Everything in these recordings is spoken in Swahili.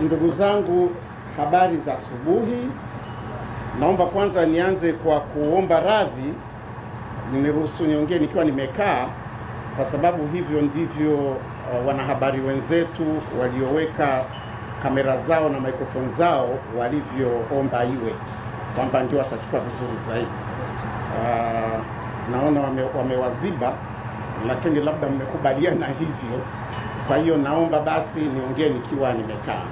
Ndugu zangu, habari za asubuhi. Naomba kwanza nianze kwa kuomba radhi, niruhusu niongee nikiwa nimekaa, kwa sababu hivyo ndivyo uh, wanahabari wenzetu walioweka kamera zao na mikrofoni zao walivyoomba iwe kwamba ndio watachukua vizuri zaidi. Uh, naona wame, wamewaziba, lakini labda mmekubaliana hivyo. Kwa hiyo naomba basi niongee nikiwa nimekaa.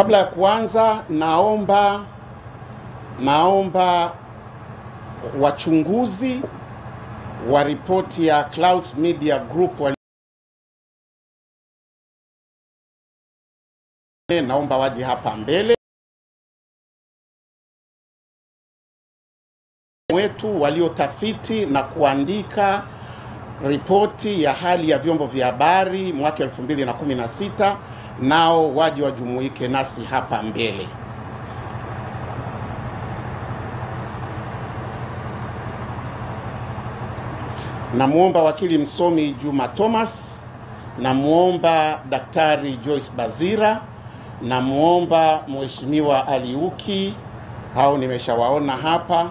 Kabla ya kuanza, naomba naomba wachunguzi wa ripoti ya Clouds Media Group wali naomba waje hapa mbele. Wetu waliotafiti na kuandika ripoti ya hali ya vyombo vya habari mwaka 2016 nao waje wajumuike nasi hapa mbele. Namwomba wakili msomi Juma Thomas, namwomba daktari Joyce Bazira, namwomba mheshimiwa Aliuki, hao nimeshawaona hapa.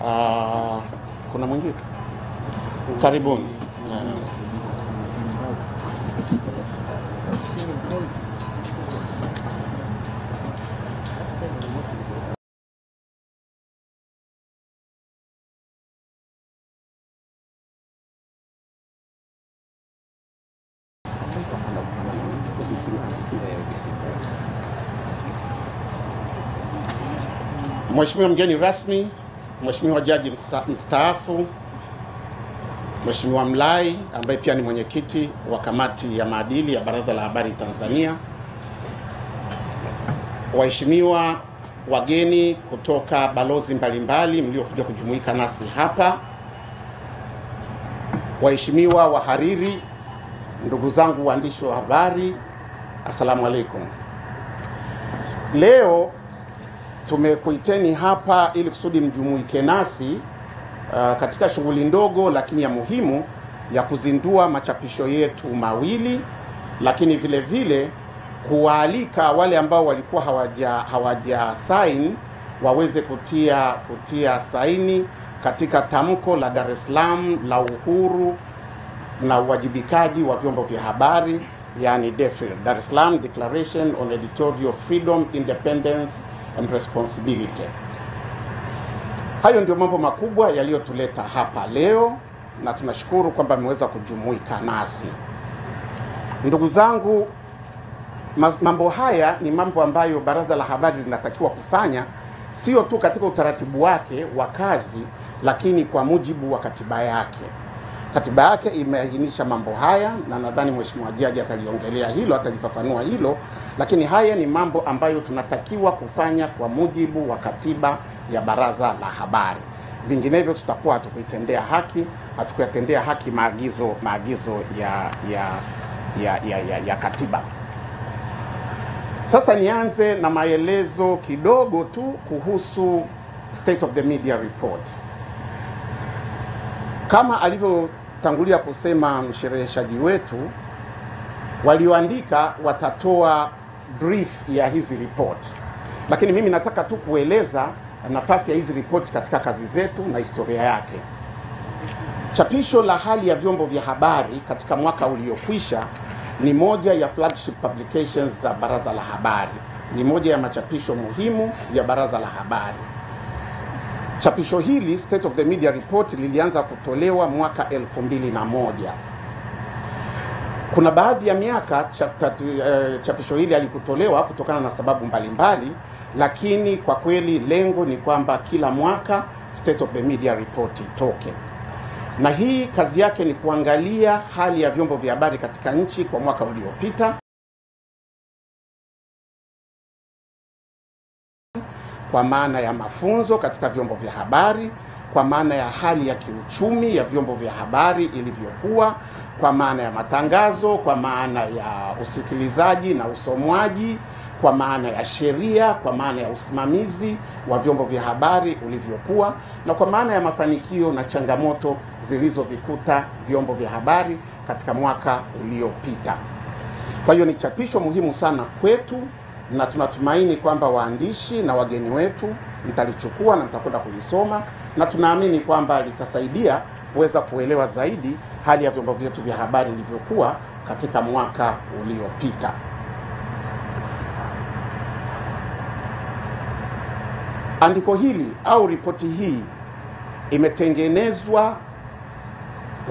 Uh, kuna mwingine karibuni. Uh, Mheshimiwa mgeni rasmi, Mheshimiwa jaji mstaafu, Mheshimiwa Mlai ambaye pia ni mwenyekiti wa kamati ya maadili ya Baraza la Habari Tanzania, waheshimiwa wageni kutoka balozi mbalimbali mliokuja kujumuika nasi hapa, waheshimiwa wahariri, ndugu zangu waandishi wa habari, assalamu alaikum. Leo tumekuiteni hapa ili kusudi mjumuike nasi uh, katika shughuli ndogo lakini ya muhimu ya kuzindua machapisho yetu mawili, lakini vile vile kuwaalika wale ambao walikuwa hawaja hawaja sign waweze kutia kutia saini katika tamko la Dar es Salaam la uhuru na uwajibikaji wa vyombo vya habari yani Dar es Salaam Declaration on Editorial Freedom, Independence and Responsibility. Hayo ndio mambo makubwa yaliyotuleta hapa leo na tunashukuru kwamba mmeweza kujumuika nasi. Ndugu zangu, mambo haya ni mambo ambayo Baraza la Habari linatakiwa kufanya sio tu katika utaratibu wake wa kazi, lakini kwa mujibu wa katiba yake. Katiba yake imeainisha mambo haya, na nadhani mheshimiwa jaji ataliongelea hilo, atalifafanua hilo, lakini haya ni mambo ambayo tunatakiwa kufanya kwa mujibu wa katiba ya Baraza la Habari. Vinginevyo tutakuwa hatukuitendea haki, hatukuyatendea haki maagizo maagizo ya ya ya, ya, ya, ya katiba. Sasa nianze na maelezo kidogo tu kuhusu State of the Media Report. Kama alivyotangulia kusema mshereheshaji wetu, walioandika watatoa brief ya hizi ripoti, lakini mimi nataka tu kueleza nafasi ya hizi ripoti katika kazi zetu na historia yake. Chapisho la hali ya vyombo vya habari katika mwaka uliokwisha ni moja ya flagship publications za Baraza la Habari, ni moja ya machapisho muhimu ya Baraza la Habari. Chapisho hili State of the Media Report lilianza kutolewa mwaka 2001. Kuna baadhi ya miaka uh, chapisho hili alikutolewa kutokana na sababu mbalimbali, mbali, lakini kwa kweli lengo ni kwamba kila mwaka State of the Media Report itoke na hii kazi yake ni kuangalia hali ya vyombo vya habari katika nchi kwa mwaka uliopita, kwa maana ya mafunzo katika vyombo vya habari, kwa maana ya hali ya kiuchumi ya vyombo vya habari ilivyokuwa, kwa maana ya matangazo, kwa maana ya usikilizaji na usomwaji, kwa maana ya sheria, kwa maana ya usimamizi wa vyombo vya habari ulivyokuwa, na kwa maana ya mafanikio na changamoto zilizovikuta vyombo vya habari katika mwaka uliopita. Kwa hiyo ni chapisho muhimu sana kwetu, na tunatumaini kwamba waandishi na wageni wetu mtalichukua na mtakwenda kulisoma, na tunaamini kwamba litasaidia kuweza kuelewa zaidi hali ya vyombo vyetu vya habari ilivyokuwa katika mwaka uliopita. Andiko hili au ripoti hii imetengenezwa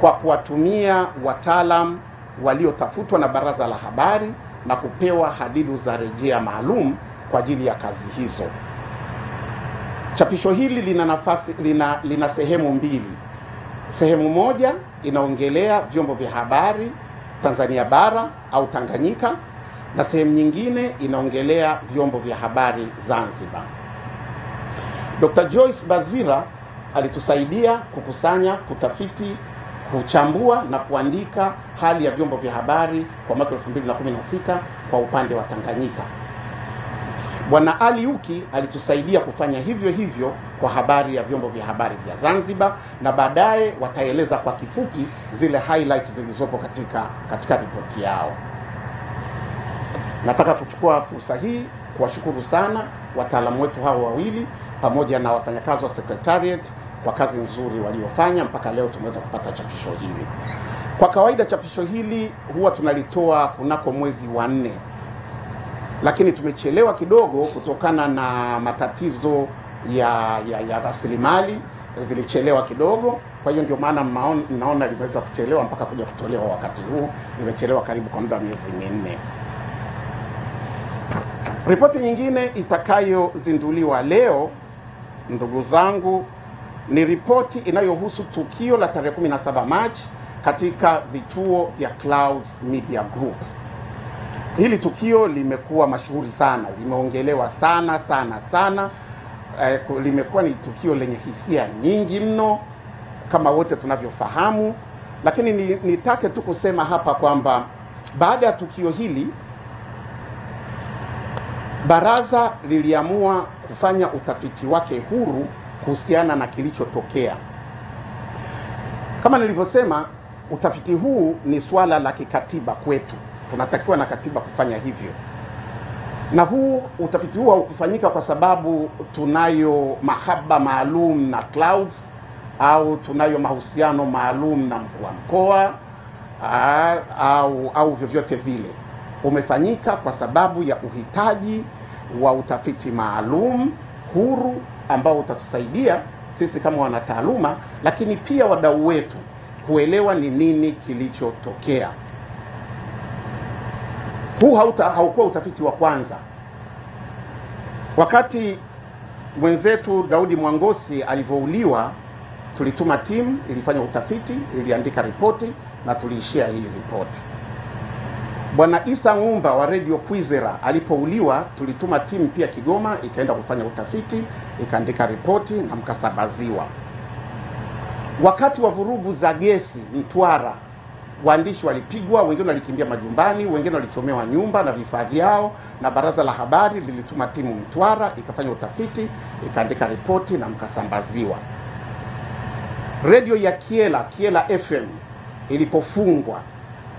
kwa kuwatumia wataalam waliotafutwa na Baraza la Habari na kupewa hadidu za rejea maalum kwa ajili ya kazi hizo. Chapisho hili lina nafasi lina, lina sehemu mbili. Sehemu moja inaongelea vyombo vya habari Tanzania bara au Tanganyika, na sehemu nyingine inaongelea vyombo vya habari Zanzibar. Dr. Joyce Bazira alitusaidia kukusanya, kutafiti, kuchambua na kuandika hali ya vyombo vya habari kwa mwaka 2016 kwa upande wa Tanganyika. Bwana Ali Uki alitusaidia kufanya hivyo hivyo kwa habari ya vyombo vya habari vya Zanzibar, na baadaye wataeleza kwa kifupi zile highlights zilizopo katika, katika ripoti yao. Nataka kuchukua fursa hii kuwashukuru sana wataalamu wetu hao wawili pamoja na wafanyakazi wa secretariat kwa kazi nzuri waliofanya mpaka leo tumeweza kupata chapisho hili. Kwa kawaida chapisho hili huwa tunalitoa kunako mwezi wa nne, lakini tumechelewa kidogo kutokana na matatizo ya, ya, ya rasilimali zilichelewa kidogo. Kwa hiyo ndio maana mnaona limeweza kuchelewa mpaka kuja kutolewa wakati huu, limechelewa karibu kwa muda wa miezi minne. Ripoti nyingine itakayozinduliwa leo, ndugu zangu, ni ripoti inayohusu tukio la tarehe 17 Machi katika vituo vya Clouds Media Group. Hili tukio limekuwa mashuhuri sana, limeongelewa sana sana sana. Eh, limekuwa ni tukio lenye hisia nyingi mno kama wote tunavyofahamu, lakini nitake tu kusema hapa kwamba baada ya tukio hili baraza liliamua kufanya utafiti wake huru kuhusiana na kilichotokea. Kama nilivyosema, utafiti huu ni swala la kikatiba kwetu, tunatakiwa na katiba kufanya hivyo, na huu utafiti huu haukufanyika kwa sababu tunayo mahaba maalum na Clouds au tunayo mahusiano maalum na mkuu wa mkoa au, au vyovyote vile. Umefanyika kwa sababu ya uhitaji wa utafiti maalum huru ambao utatusaidia sisi kama wanataaluma, lakini pia wadau wetu kuelewa ni nini kilichotokea. Huu hauta, haukuwa utafiti wa kwanza. Wakati mwenzetu Daudi Mwangosi alivyouliwa, tulituma timu ilifanya utafiti, iliandika ripoti na tuliishia hii ripoti. Bwana Isa Ng'umba wa Radio Kwizera alipouliwa, tulituma timu pia Kigoma, ikaenda kufanya utafiti, ikaandika ripoti na mkasabaziwa. Wakati wa vurugu za gesi Mtwara, waandishi walipigwa, wengine walikimbia majumbani, wengine walichomewa nyumba na vifaa vyao, na baraza la habari lilituma timu Mtwara, ikafanya utafiti, ikaandika ripoti na mkasambaziwa. Redio ya Kiela, Kiela FM ilipofungwa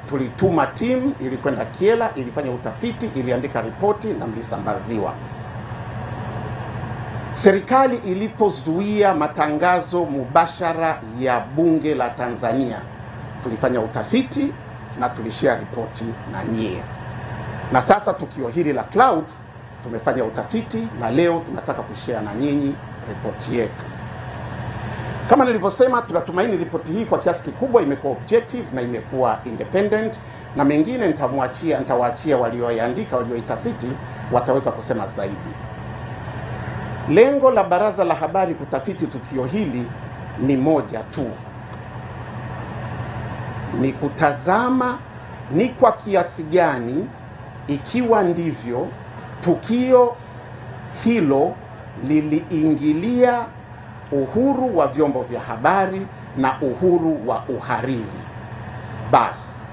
tulituma timu ilikwenda Kiela, ilifanya utafiti, iliandika ripoti na mlisambaziwa. Serikali ilipozuia matangazo mubashara ya bunge la Tanzania, tulifanya utafiti na tulishia ripoti na nyie. Na sasa tukio hili la Clouds tumefanya utafiti na leo tunataka kushare na nyinyi ripoti yetu. Kama nilivyosema, tunatumaini ripoti hii kwa kiasi kikubwa imekuwa objective na imekuwa independent, na mengine nitamwachia nitawaachia walioiandika walioitafiti wataweza kusema zaidi. Lengo la Baraza la Habari kutafiti tukio hili ni moja tu, ni kutazama ni kwa kiasi gani, ikiwa ndivyo, tukio hilo liliingilia uhuru wa vyombo vya habari na uhuru wa uhariri. Basi,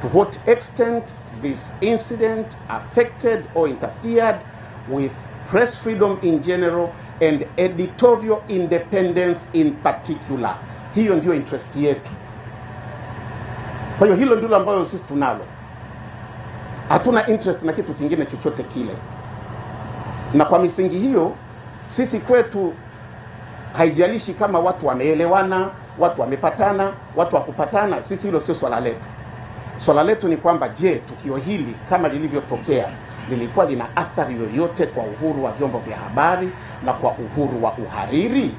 to what extent this incident affected or interfered with press freedom in general and editorial independence in particular. Hiyo ndio interest yetu. Kwa hiyo hilo ndilo ambalo sisi tunalo. Hatuna interest na kitu kingine chochote kile, na kwa misingi hiyo sisi kwetu haijalishi kama watu wameelewana, watu wamepatana, watu wakupatana, sisi hilo sio swala letu. Swala letu ni kwamba je, tukio hili kama lilivyotokea lilikuwa lina athari yoyote kwa uhuru wa vyombo vya habari na kwa uhuru wa uhariri?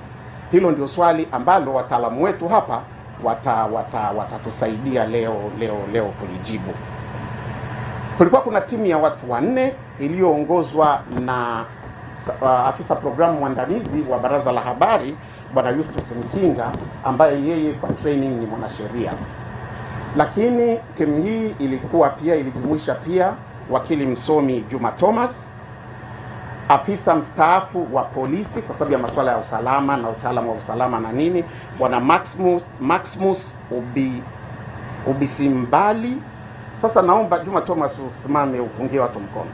Hilo ndio swali ambalo wataalamu wetu hapa watatusaidia wata, wata leo leo leo kulijibu. Kulikuwa kuna timu ya watu wanne iliyoongozwa na uh, afisa programu mwandamizi wa Baraza la Habari Bwana Justus Mkinga ambaye yeye kwa training ni mwanasheria, lakini timu hii ilikuwa pia ilijumuisha pia wakili msomi Juma Thomas, afisa mstaafu wa polisi kwa sababu ya masuala ya usalama na utaalamu wa usalama na nini, bwana Maximus, Maximus Ubi, Ubisimbali. Sasa naomba Juma Thomas usimame upungie watu mkono.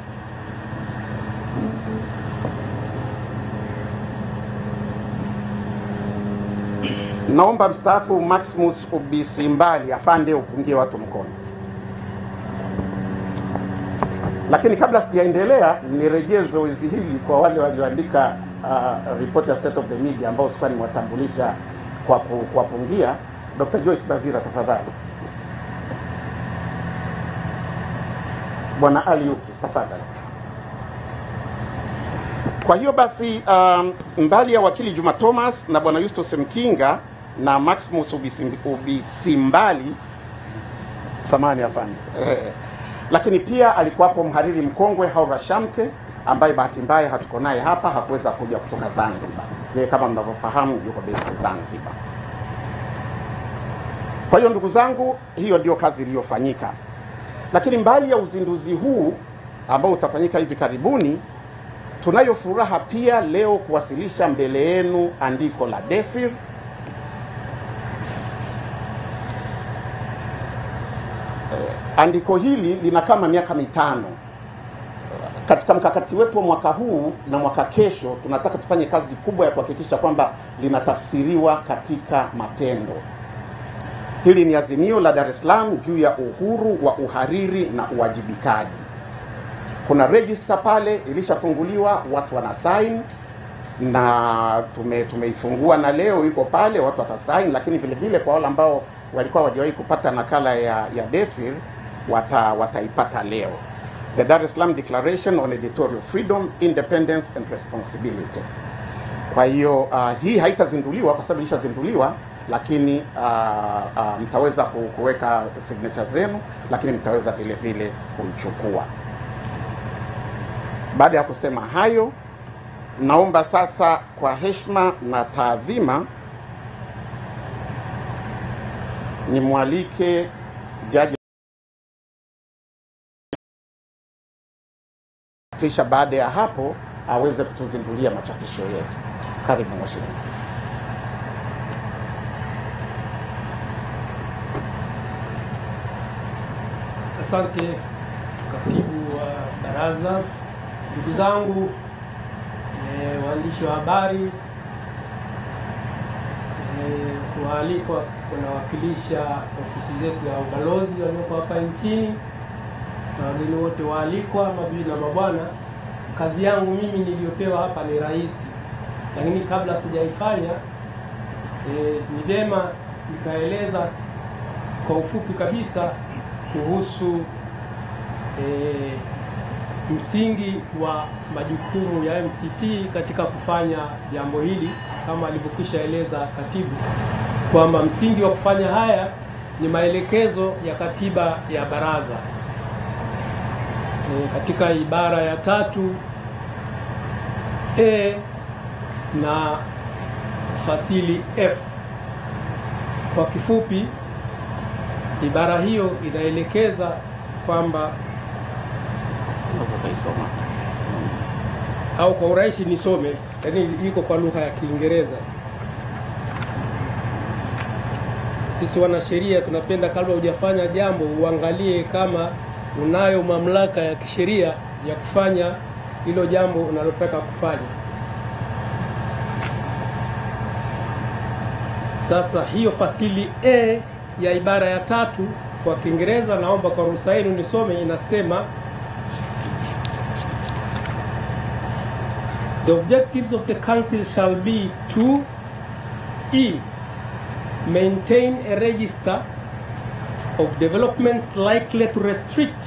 Naomba mstaafu Maximus Ubisimbali afande upungie watu mkono. Lakini kabla sijaendelea, nirejee zoezi hili kwa wale walioandika uh, report ya State of the Media ambao sikuwa nimewatambulisha kwa kuwapungia. Dr. Joyce Bazira, tafadhali. Bwana Ali Yuki, tafadhali. Kwa hiyo basi, um, mbali ya wakili Juma Thomas na bwana Justus Mkinga na Maximus Ubisim, Ubisimbali, samani afande lakini pia alikuwapo mhariri mkongwe Haura Shamte ambaye bahati mbaya hatuko naye hapa, hakuweza kuja kutoka Zanzibar. Yeye kama mnavyofahamu yuko based Zanzibar. Kwa hiyo ndugu zangu, hiyo ndio kazi iliyofanyika. Lakini mbali ya uzinduzi huu ambao utafanyika hivi karibuni, tunayo furaha pia leo kuwasilisha mbele yenu andiko la DEFIR Andiko hili lina kama miaka mitano. Katika mkakati wetu wa mwaka huu na mwaka kesho, tunataka tufanye kazi kubwa ya kuhakikisha kwamba linatafsiriwa katika matendo. Hili ni azimio la Dar es Salaam juu ya uhuru wa uhariri na uwajibikaji. Kuna register pale ilishafunguliwa, watu wana sign na tume tumeifungua na leo iko pale, watu watasign, lakini vile vile kwa wale ambao walikuwa hawajawahi kupata nakala ya, ya DEFIR wata, wataipata leo. The Dar es Salaam Declaration on Editorial Freedom, Independence and Responsibility. Kwa hiyo uh, hii haitazinduliwa kwa sababu ilishazinduliwa, lakini uh, uh, mtaweza kuweka signature zenu, lakini mtaweza vile vile kuichukua. Baada ya kusema hayo, naomba sasa kwa heshima na taadhima nimwalike jaji kisha baada ya hapo aweze kutuzindulia machapisho yetu. Karibu mheshimiwa. Asante katibu wa baraza, ndugu zangu e, waandishi wa habari e, waalikwa kunawakilisha ofisi zetu ya ubalozi walioko hapa nchini na wageni wote waalikwa, mabibi na mabwana. Kazi yangu mimi niliyopewa hapa ni rahisi, lakini kabla sijaifanya e, ni vyema nikaeleza kwa ufupi kabisa kuhusu e, msingi wa majukumu ya MCT katika kufanya jambo hili, kama alivyokwisha eleza katibu kwamba msingi wa kufanya haya ni maelekezo ya katiba ya baraza e, katika ibara ya tatu e na fasili F. Kwa kifupi, ibara hiyo inaelekeza kwamba kaisoma au kwa urahisi nisome, yaani iko kwa lugha ya Kiingereza. Sisi wanasheria tunapenda kabla hujafanya jambo uangalie kama unayo mamlaka ya kisheria ya kufanya hilo jambo unalotaka kufanya. Sasa hiyo fasili A ya ibara ya tatu kwa Kiingereza, naomba kwa ruhusa yenu nisome, inasema The objectives of the council shall be to e maintain a register of developments likely to restrict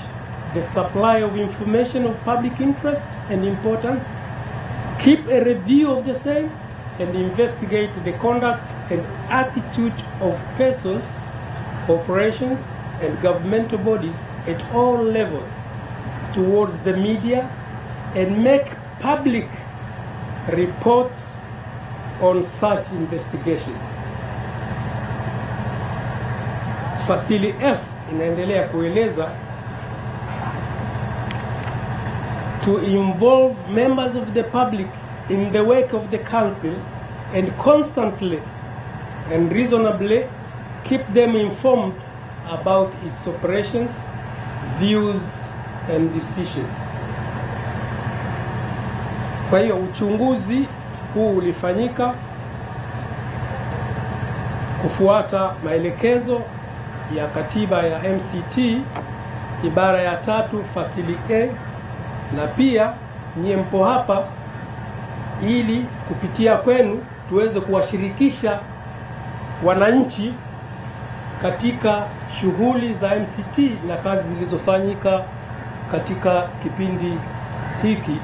the supply of information of public interest and importance, keep a review of the same, and investigate the conduct and attitude of persons, corporations, and governmental bodies at all levels towards the media and make public reports on such investigation. Fasili F inaendelea kueleza to involve members of the public in the work of the council and constantly and reasonably keep them informed about its operations, views and decisions. Kwa hiyo uchunguzi huu ulifanyika kufuata maelekezo ya katiba ya MCT ibara ya tatu fasili A, na pia nyie mpo hapa ili kupitia kwenu tuweze kuwashirikisha wananchi katika shughuli za MCT na kazi zilizofanyika katika kipindi hiki.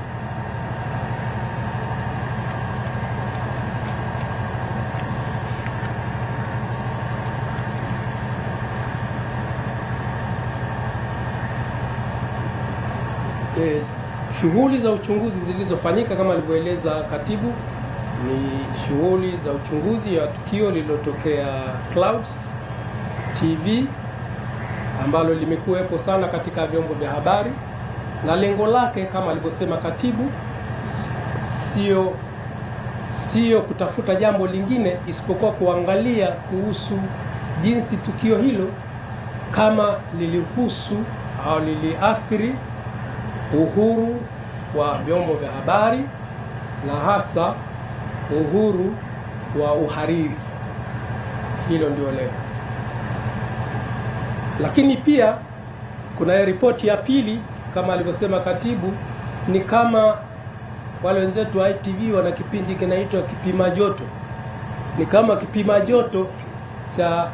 E, shughuli za uchunguzi zilizofanyika kama alivyoeleza katibu ni shughuli za uchunguzi ya tukio lililotokea Clouds TV ambalo limekuwepo sana katika vyombo vya habari, na lengo lake kama alivyosema katibu sio sio kutafuta jambo lingine isipokuwa kuangalia kuhusu jinsi tukio hilo kama lilihusu au liliathiri uhuru wa vyombo vya habari na hasa uhuru wa uhariri. Hilo ndio lengo. Lakini pia kuna ripoti ya pili kama alivyosema katibu, ni kama wale wenzetu wa ITV wana kipindi kinaitwa kipima joto, ni kama kipima joto cha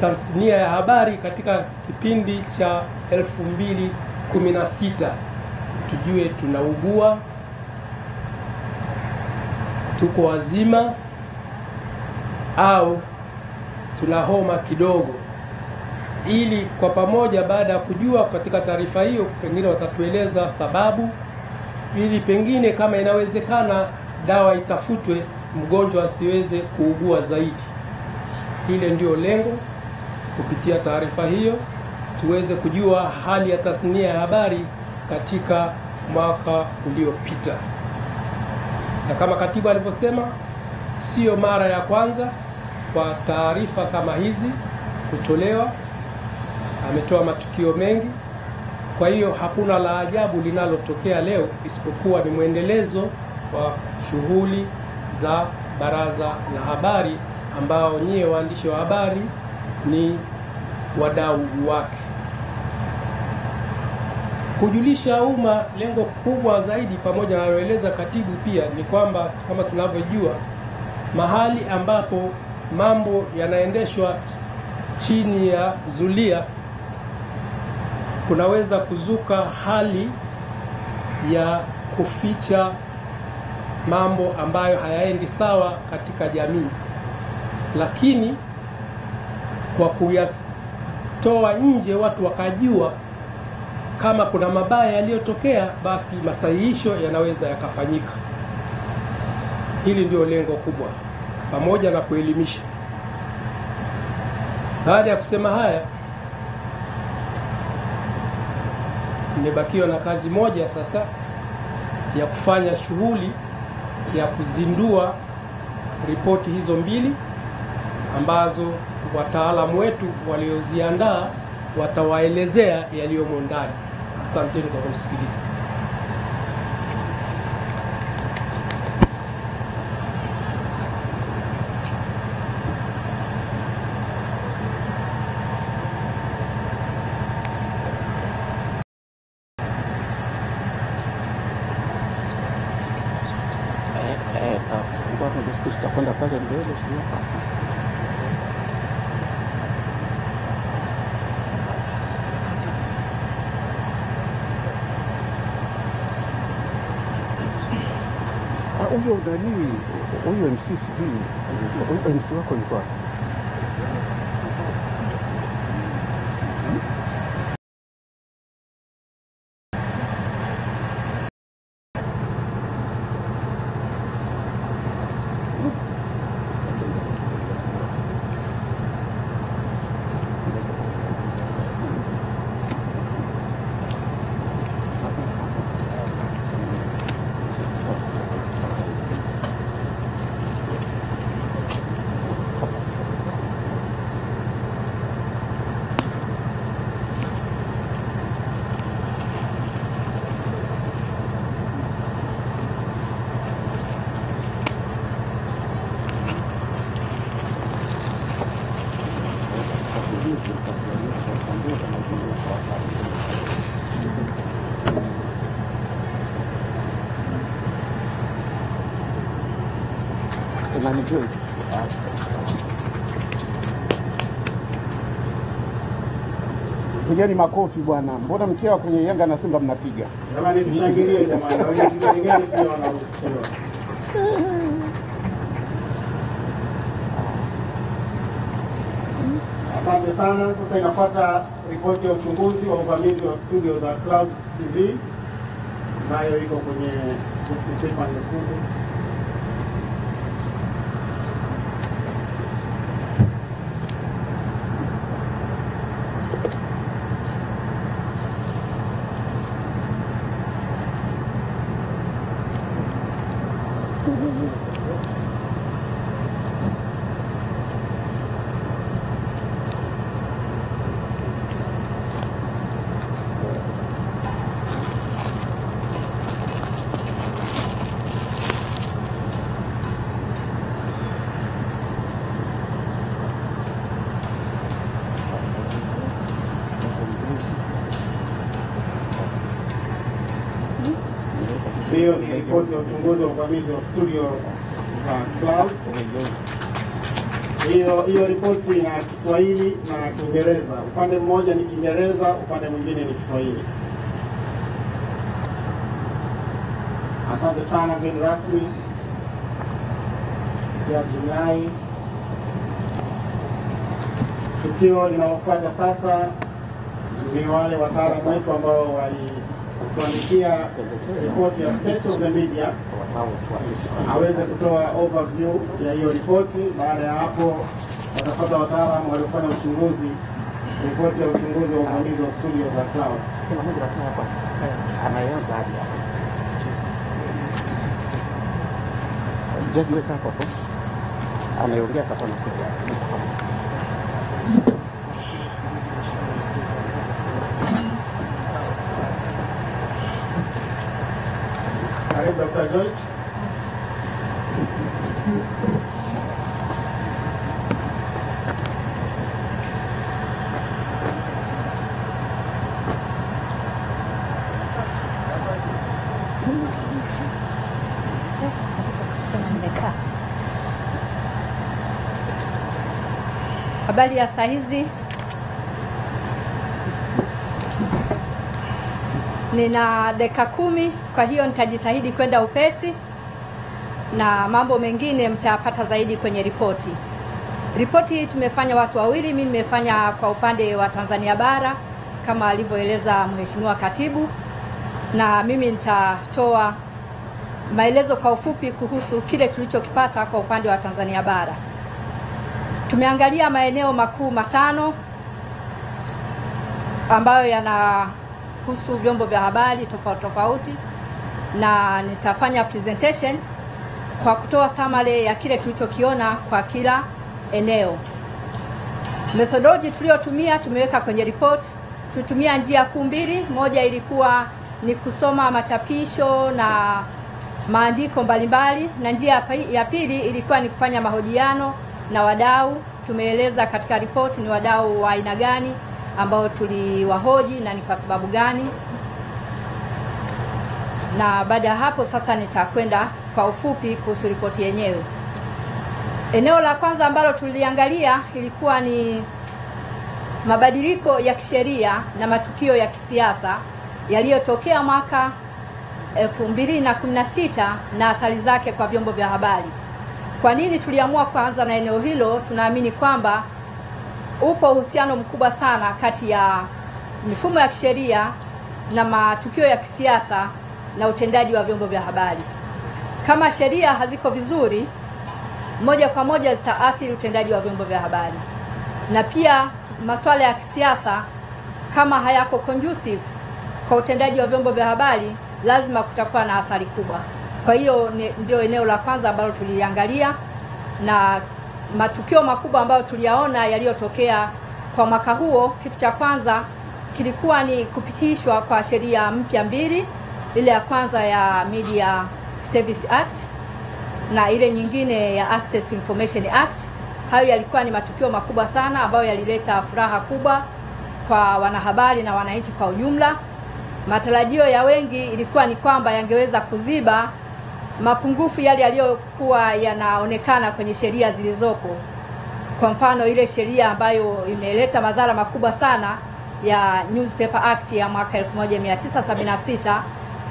tasnia ya habari katika kipindi cha 2016 tujue tunaugua, tuko wazima au tuna homa kidogo, ili kwa pamoja, baada ya kujua katika taarifa hiyo, pengine watatueleza sababu, ili pengine kama inawezekana dawa itafutwe, mgonjwa asiweze kuugua zaidi. Ile ndio lengo, kupitia taarifa hiyo tuweze kujua hali ya tasnia ya habari katika mwaka uliopita, na kama katibu alivyosema, sio mara ya kwanza kwa taarifa kama hizi kutolewa. Ametoa matukio mengi, kwa hiyo hakuna la ajabu linalotokea leo, isipokuwa ni mwendelezo wa shughuli za Baraza la Habari ambao nyie waandishi wa habari ni wadau wake kujulisha umma. Lengo kubwa zaidi, pamoja na aloeleza katibu, pia ni kwamba kama tunavyojua, mahali ambapo mambo yanaendeshwa chini ya zulia, kunaweza kuzuka hali ya kuficha mambo ambayo hayaendi sawa katika jamii, lakini kwa kuyatoa nje watu wakajua kama kuna mabaya yaliyotokea, basi masahihisho yanaweza yakafanyika. Hili ndio lengo kubwa, pamoja na kuelimisha. Baada ya kusema haya, nimebakiwa na kazi moja sasa ya kufanya shughuli ya kuzindua ripoti hizo mbili ambazo wataalamu wetu walioziandaa watawaelezea yaliyomo ndani. Asanteni kwa kunisikiliza. tutakwenda pale mbele sio? Ah, Huyo nani, huyu MC sijui, MC wako yuko wapi? Nani Joyce? Pigeni makofi bwana. Mbona mkiwa kwenye Yanga na Simba mnapiga? Asante sana. Sasa inafuata ripoti ya uchunguzi wa uvamizi wa studio za Clouds TV nayo iko kwenye pepa nyekundu. Hiyo ni ripoti ya uchunguzi wa uvamizi wa studio za Cloud. Hiyo hiyo ripoti ina Kiswahili na Kiingereza. Upande mmoja ni Kiingereza, upande mwingine ni Kiswahili. Asante sana mgeni rasmi ya Julai. Tukio linalofuata sasa ni wale wataalamu wetu ambao walituandikia ripoti ya State of the Media aweze kutoa overview ya hiyo ripoti. Baada ya hapo, watapata wataalamu waliofanya uchunguzi, ripoti ya uchunguzi wa uvamizi wa studio za Clouds. Jaji weka hapo hapo. Anayeongea atakuwa anakuja. Habari ya saa hizi, nina dakika kumi, kwa hiyo nitajitahidi kwenda upesi na mambo mengine mtayapata zaidi kwenye ripoti. Ripoti hii tumefanya watu wawili, mimi nimefanya kwa upande wa Tanzania bara kama alivyoeleza Mheshimiwa Katibu, na mimi nitatoa maelezo kwa ufupi kuhusu kile tulichokipata kwa upande wa Tanzania bara. Tumeangalia maeneo makuu matano ambayo yanahusu vyombo vya habari tofauti tofauti, na nitafanya presentation kwa kutoa summary ya kile tulichokiona kwa kila eneo. Methodology tuliyotumia tumeweka kwenye report tulitumia njia kuu mbili. Moja ilikuwa ni kusoma machapisho na maandiko mbalimbali, na njia ya pili ilikuwa ni kufanya mahojiano na wadau. Tumeeleza katika ripoti ni wadau wa aina gani ambao tuliwahoji na ni kwa sababu gani na baada ya hapo sasa nitakwenda kwa ufupi kuhusu ripoti yenyewe. Eneo la kwanza ambalo tuliangalia ilikuwa ni mabadiliko ya kisheria na matukio ya kisiasa yaliyotokea mwaka 2016 na athari zake kwa vyombo vya habari. Kwa nini tuliamua kuanza na eneo hilo? Tunaamini kwamba upo uhusiano mkubwa sana kati ya mifumo ya kisheria na matukio ya kisiasa na utendaji wa vyombo vya habari. Kama sheria haziko vizuri, moja kwa moja zitaathiri utendaji wa vyombo vya habari, na pia masuala ya kisiasa kama hayako conducive kwa utendaji wa vyombo vya habari, lazima kutakuwa na athari kubwa. Kwa hiyo ndio eneo la kwanza ambalo tuliangalia, na matukio makubwa ambayo tuliyaona yaliyotokea kwa mwaka huo, kitu cha kwanza kilikuwa ni kupitishwa kwa sheria mpya mbili, ile ya kwanza ya Media Service Act na ile nyingine ya Access to Information Act. Hayo yalikuwa ni matukio makubwa sana ambayo yalileta furaha kubwa kwa wanahabari na wananchi kwa ujumla. Matarajio ya wengi ilikuwa ni kwamba yangeweza kuziba mapungufu yale yaliyokuwa yanaonekana kwenye sheria zilizopo. Kwa mfano ile sheria ambayo imeleta madhara makubwa sana ya Newspaper Act ya mwaka 1976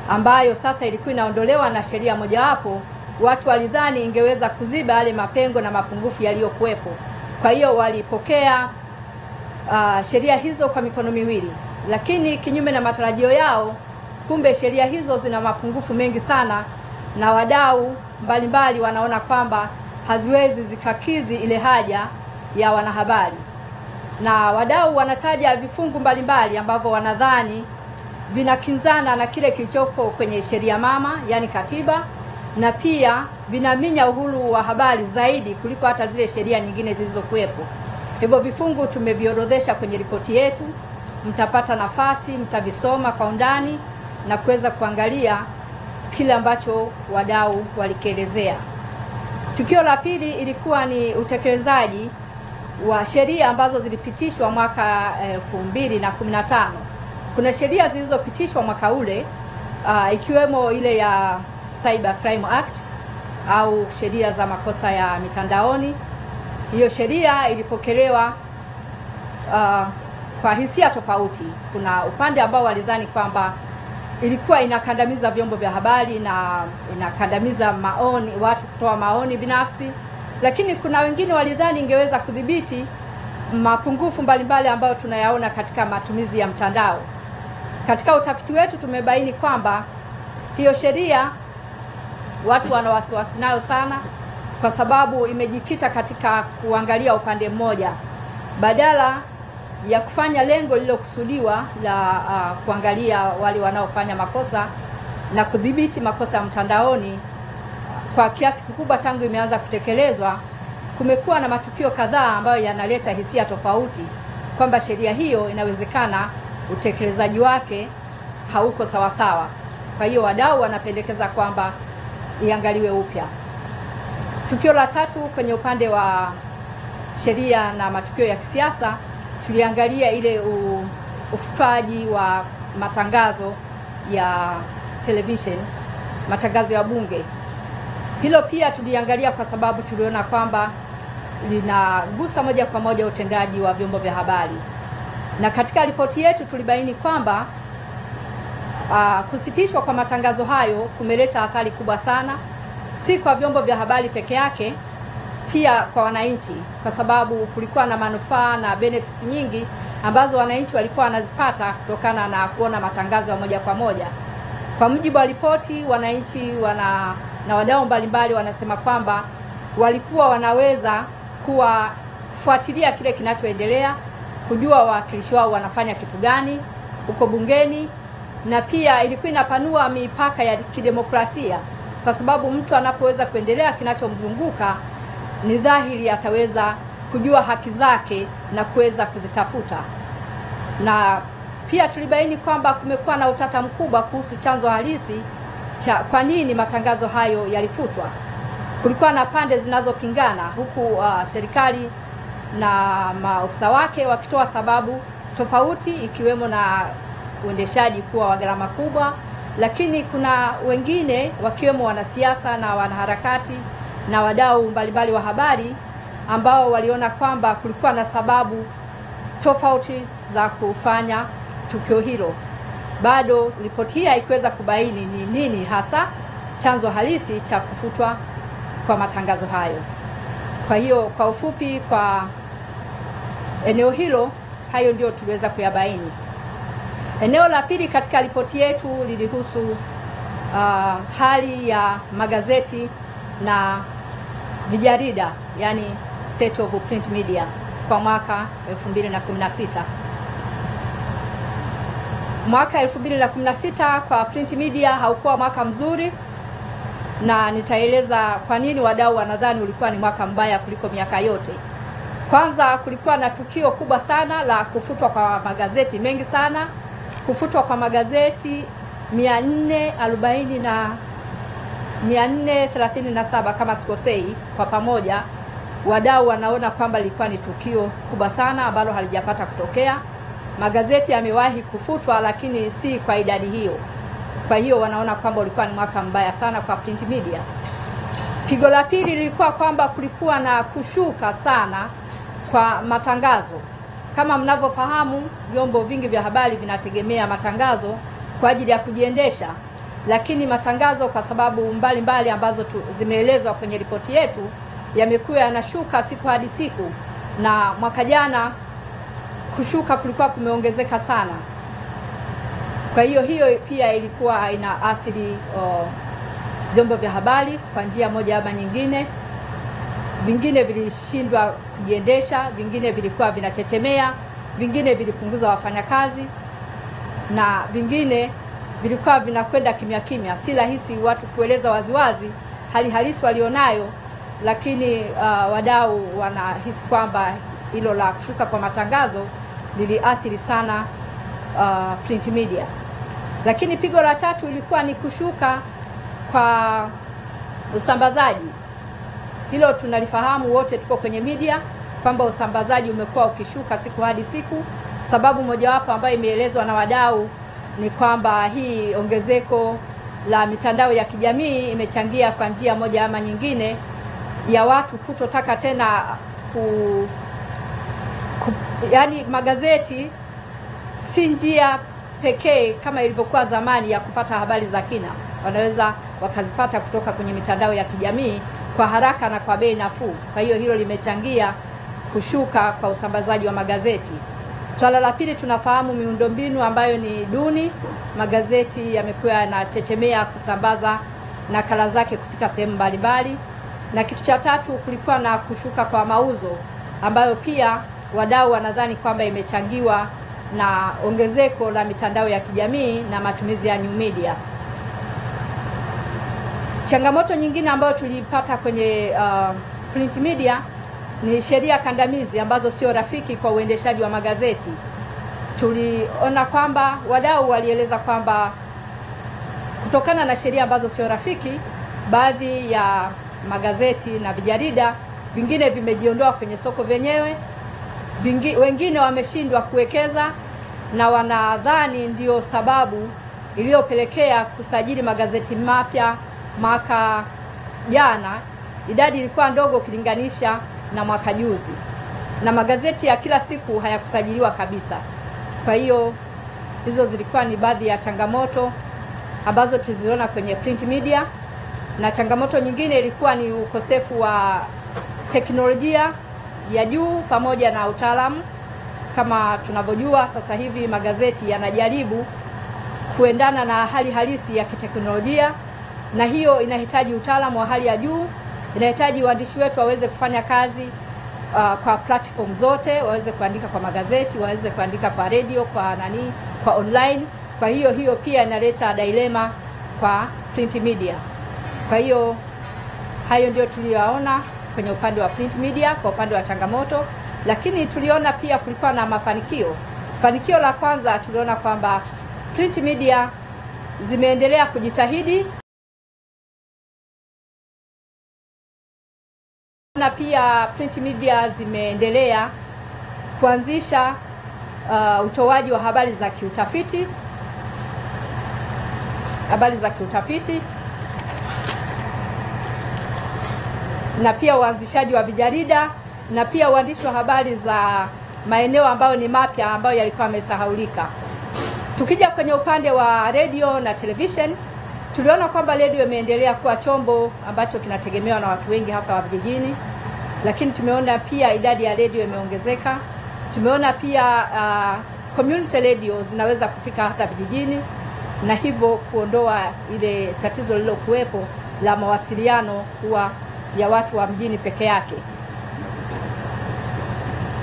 ambayo sasa ilikuwa inaondolewa na sheria mojawapo, watu walidhani ingeweza kuziba yale mapengo na mapungufu yaliyokuwepo. Kwa hiyo walipokea uh, sheria hizo kwa mikono miwili, lakini kinyume na matarajio yao, kumbe sheria hizo zina mapungufu mengi sana, na wadau mbalimbali wanaona kwamba haziwezi zikakidhi ile haja ya wanahabari, na wadau wanataja vifungu mbalimbali ambavyo wanadhani vinakinzana na kile kilichopo kwenye sheria mama, yani katiba, na pia vinaminya uhuru wa habari zaidi kuliko hata zile sheria nyingine zilizokuwepo. Hivyo vifungu tumeviorodhesha kwenye ripoti yetu, mtapata nafasi, mtavisoma kwa undani na kuweza kuangalia kile ambacho wadau walikielezea. Tukio la pili ilikuwa ni utekelezaji wa sheria ambazo zilipitishwa mwaka elfu mbili na kumi na tano. Kuna sheria zilizopitishwa mwaka ule uh, ikiwemo ile ya Cyber Crime Act au sheria za makosa ya mitandaoni. Hiyo sheria ilipokelewa uh, kwa hisia tofauti. Kuna upande ambao walidhani kwamba ilikuwa inakandamiza vyombo vya habari na inakandamiza maoni, watu kutoa maoni binafsi, lakini kuna wengine walidhani ingeweza kudhibiti mapungufu mbalimbali ambayo tunayaona katika matumizi ya mtandao. Katika utafiti wetu tumebaini kwamba hiyo sheria watu wana wasiwasi nayo sana, kwa sababu imejikita katika kuangalia upande mmoja badala ya kufanya lengo lililokusudiwa la uh, kuangalia wale wanaofanya makosa na kudhibiti makosa ya mtandaoni. Kwa kiasi kikubwa tangu imeanza kutekelezwa, kumekuwa na matukio kadhaa ambayo yanaleta hisia tofauti kwamba sheria hiyo inawezekana utekelezaji wake hauko sawasawa. Kwa hiyo wadau wanapendekeza kwamba iangaliwe upya. Tukio la tatu kwenye upande wa sheria na matukio ya kisiasa tuliangalia ile ufukaji wa matangazo ya television, matangazo ya bunge. Hilo pia tuliangalia kwa sababu tuliona kwamba linagusa moja kwa moja utendaji wa vyombo vya habari, na katika ripoti yetu tulibaini kwamba uh, kusitishwa kwa matangazo hayo kumeleta athari kubwa sana, si kwa vyombo vya habari peke yake, pia kwa wananchi, kwa sababu kulikuwa na manufaa na benefits nyingi ambazo wananchi walikuwa wanazipata kutokana na kuona matangazo ya moja kwa moja. Kwa mujibu wa ripoti, wananchi wana na wadau mbalimbali wanasema kwamba walikuwa wanaweza kuwa kufuatilia kile kinachoendelea, kujua wawakilishi wao wanafanya kitu gani huko bungeni, na pia ilikuwa inapanua mipaka ya kidemokrasia, kwa sababu mtu anapoweza kuendelea kinachomzunguka ni dhahiri ataweza kujua haki zake na kuweza kuzitafuta. Na Pia tulibaini kwamba kumekuwa na utata mkubwa kuhusu chanzo halisi cha kwa nini matangazo hayo yalifutwa. Kulikuwa na pande zinazopingana huku uh, serikali na maofisa wake wakitoa sababu tofauti ikiwemo na uendeshaji kuwa wa gharama kubwa, lakini kuna wengine wakiwemo wanasiasa na wanaharakati na wadau mbalimbali wa habari ambao waliona kwamba kulikuwa na sababu tofauti za kufanya tukio hilo. Bado ripoti hii haikuweza kubaini ni nini hasa chanzo halisi cha kufutwa kwa matangazo hayo. Kwa hiyo kwa ufupi, kwa eneo hilo, hayo ndio tuliweza kuyabaini. Eneo la pili katika ripoti yetu lilihusu uh, hali ya magazeti na vijarida, yani state of print media kwa mwaka 2016. Mwaka 2016 kwa print media haukuwa mwaka mzuri, na nitaeleza kwa nini wadau wanadhani ulikuwa ni mwaka mbaya kuliko miaka yote. Kwanza, kulikuwa na tukio kubwa sana la kufutwa kwa magazeti mengi sana, kufutwa kwa magazeti 440 na 437 kama sikosei, kwa pamoja wadau wanaona kwamba lilikuwa ni tukio kubwa sana ambalo halijapata kutokea. Magazeti yamewahi kufutwa, lakini si kwa idadi hiyo. Kwa hiyo wanaona kwamba ulikuwa ni mwaka mbaya sana kwa print media. Pigo la pili lilikuwa kwamba kulikuwa na kushuka sana kwa matangazo. Kama mnavyofahamu, vyombo vingi vya habari vinategemea matangazo kwa ajili ya kujiendesha, lakini matangazo kwa sababu mbalimbali mbali ambazo zimeelezwa kwenye ripoti yetu yamekuwa yanashuka siku hadi siku, na mwaka jana kushuka kulikuwa kumeongezeka sana. Kwa hiyo hiyo pia ilikuwa ina athiri vyombo vya habari kwa njia moja ama nyingine. Vingine vilishindwa kujiendesha, vingine vilikuwa vinachechemea, vingine vilipunguza wafanyakazi na vingine vilikuwa vinakwenda kimya kimya. Si rahisi watu kueleza waziwazi hali halisi walionayo, lakini uh, wadau wanahisi kwamba hilo la kushuka kwa matangazo liliathiri sana uh, print media. Lakini pigo la tatu ilikuwa ni kushuka kwa usambazaji. Hilo tunalifahamu wote, tuko kwenye media kwamba usambazaji umekuwa ukishuka siku hadi siku. Sababu mojawapo ambayo imeelezwa na wadau ni kwamba hii ongezeko la mitandao ya kijamii imechangia kwa njia moja ama nyingine ya watu kutotaka tena ku, ku yani magazeti si njia pekee kama ilivyokuwa zamani ya kupata habari za kina. Wanaweza wakazipata kutoka kwenye mitandao ya kijamii kwa haraka na kwa bei nafuu. Kwa hiyo hilo limechangia kushuka kwa usambazaji wa magazeti. Swala la pili, tunafahamu miundombinu ambayo ni duni. Magazeti yamekuwa yanachechemea kusambaza nakala zake kufika sehemu mbalimbali, na kitu cha tatu, kulikuwa na kushuka kwa mauzo ambayo pia wadau wanadhani kwamba imechangiwa na ongezeko la mitandao ya kijamii na matumizi ya new media. Changamoto nyingine ambayo tuliipata kwenye uh, print media ni sheria kandamizi ambazo sio rafiki kwa uendeshaji wa magazeti. Tuliona kwamba wadau walieleza kwamba kutokana na sheria ambazo sio rafiki, baadhi ya magazeti na vijarida vingine vimejiondoa kwenye soko vyenyewe, vingi, wengine wameshindwa kuwekeza na wanadhani ndio sababu iliyopelekea kusajili magazeti mapya mwaka jana. Idadi ilikuwa ndogo ukilinganisha na mwaka juzi, na magazeti ya kila siku hayakusajiliwa kabisa. Kwa hiyo hizo zilikuwa ni baadhi ya changamoto ambazo tuliziona kwenye print media, na changamoto nyingine ilikuwa ni ukosefu wa teknolojia ya juu pamoja na utaalamu. Kama tunavyojua sasa hivi magazeti yanajaribu kuendana na hali halisi ya kiteknolojia, na hiyo inahitaji utaalamu wa hali ya juu, inahitaji waandishi wetu waweze kufanya kazi uh, kwa platform zote, waweze kuandika kwa magazeti, waweze kuandika kwa redio, kwa nani, kwa online. Kwa hiyo hiyo pia inaleta dilema kwa print media. Kwa hiyo hayo ndio tuliyoona kwenye upande wa print media kwa upande wa changamoto, lakini tuliona pia kulikuwa na mafanikio. Fanikio la kwanza tuliona kwamba print media zimeendelea kujitahidi na pia print media zimeendelea kuanzisha uh, utoaji wa habari za kiutafiti habari za kiutafiti na pia uanzishaji wa vijarida na pia uandishi wa habari za maeneo ambayo ni mapya ambayo yalikuwa yamesahaulika. Tukija kwenye upande wa redio na television, tuliona kwamba redio imeendelea kuwa chombo ambacho kinategemewa na watu wengi hasa wa vijijini, lakini tumeona pia idadi ya redio imeongezeka. Tumeona pia uh, community radio zinaweza kufika hata vijijini na hivyo kuondoa ile tatizo lililokuwepo la mawasiliano kuwa ya watu wa mjini peke yake.